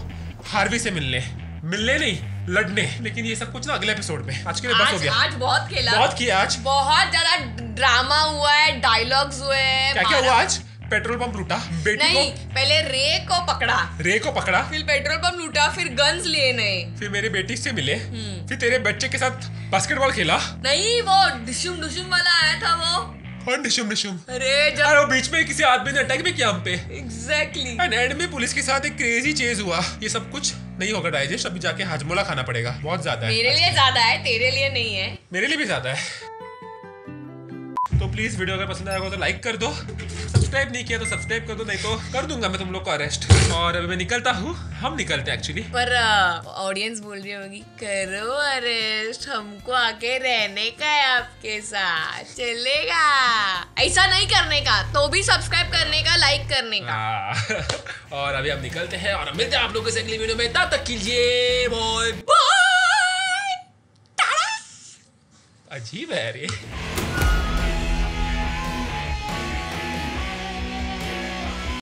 हार्वी से मिलने। मिलने नहीं लड़ने। लेकिन ये सब कुछ ना अगले एपिसोड में। आज के लिए बस हो आज गया। आज बहुत खेला। बहुत किया आज। बहुत ज़्यादा ड्रामा हुआ है डायलॉग्स हुए हैं क्या क्या हुआ आज? पेट्रोल पंप लूटा बेटी नहीं पहले रे को पकड़ा। रे को पकड़ा। फिर पेट्रोल पंप लूटा फिर गन्स लिए नहीं फिर मेरी बेटी से मिले। हम्म। फिर तेरे बच्चे के साथ बास्केटबॉल खेला। नहीं वो डिशुम डिशुम वाला आया था वो। और निशुम निशुम अरे जब अरे वो बीच में किसी आदमी ने अटैक भी किया हम पे। एग्जैक्टली एंड एंड में पुलिस के साथ एक क्रेजी चेज हुआ। ये सब कुछ नहीं होगा डाइजेस्ट अभी जाके हाजमोला खाना पड़ेगा। बहुत ज़्यादा है। मेरे लिए ज़्यादा है तेरे लिए नहीं है। मेरे लिए भी ज़्यादा है। तो प्लीज़ वीडियो अगर पसंद आएगा तो लाइक कर दो। सब्सक्राइब नहीं किया तो सब्सक्राइब कर दो नहीं तो कर दूँगा मैं तुम लोग को अरेस्ट और अभी मैं निकलता हूँ हम निकलते हैं एक्चुअली पर ऑडियंस बोल रही होगी करो अरेस्ट हमको आके रहने का है आपके साथ चलेगा। ऐसा नहीं करने का तो भी सब्सक्राइब करने का लाइक करने का। हाँ। और अभी हम निकलते हैं और मिलते हैं आप लोगों से अगली वीडियो में। तब तक कीजिए बाय बाय अजीब है ये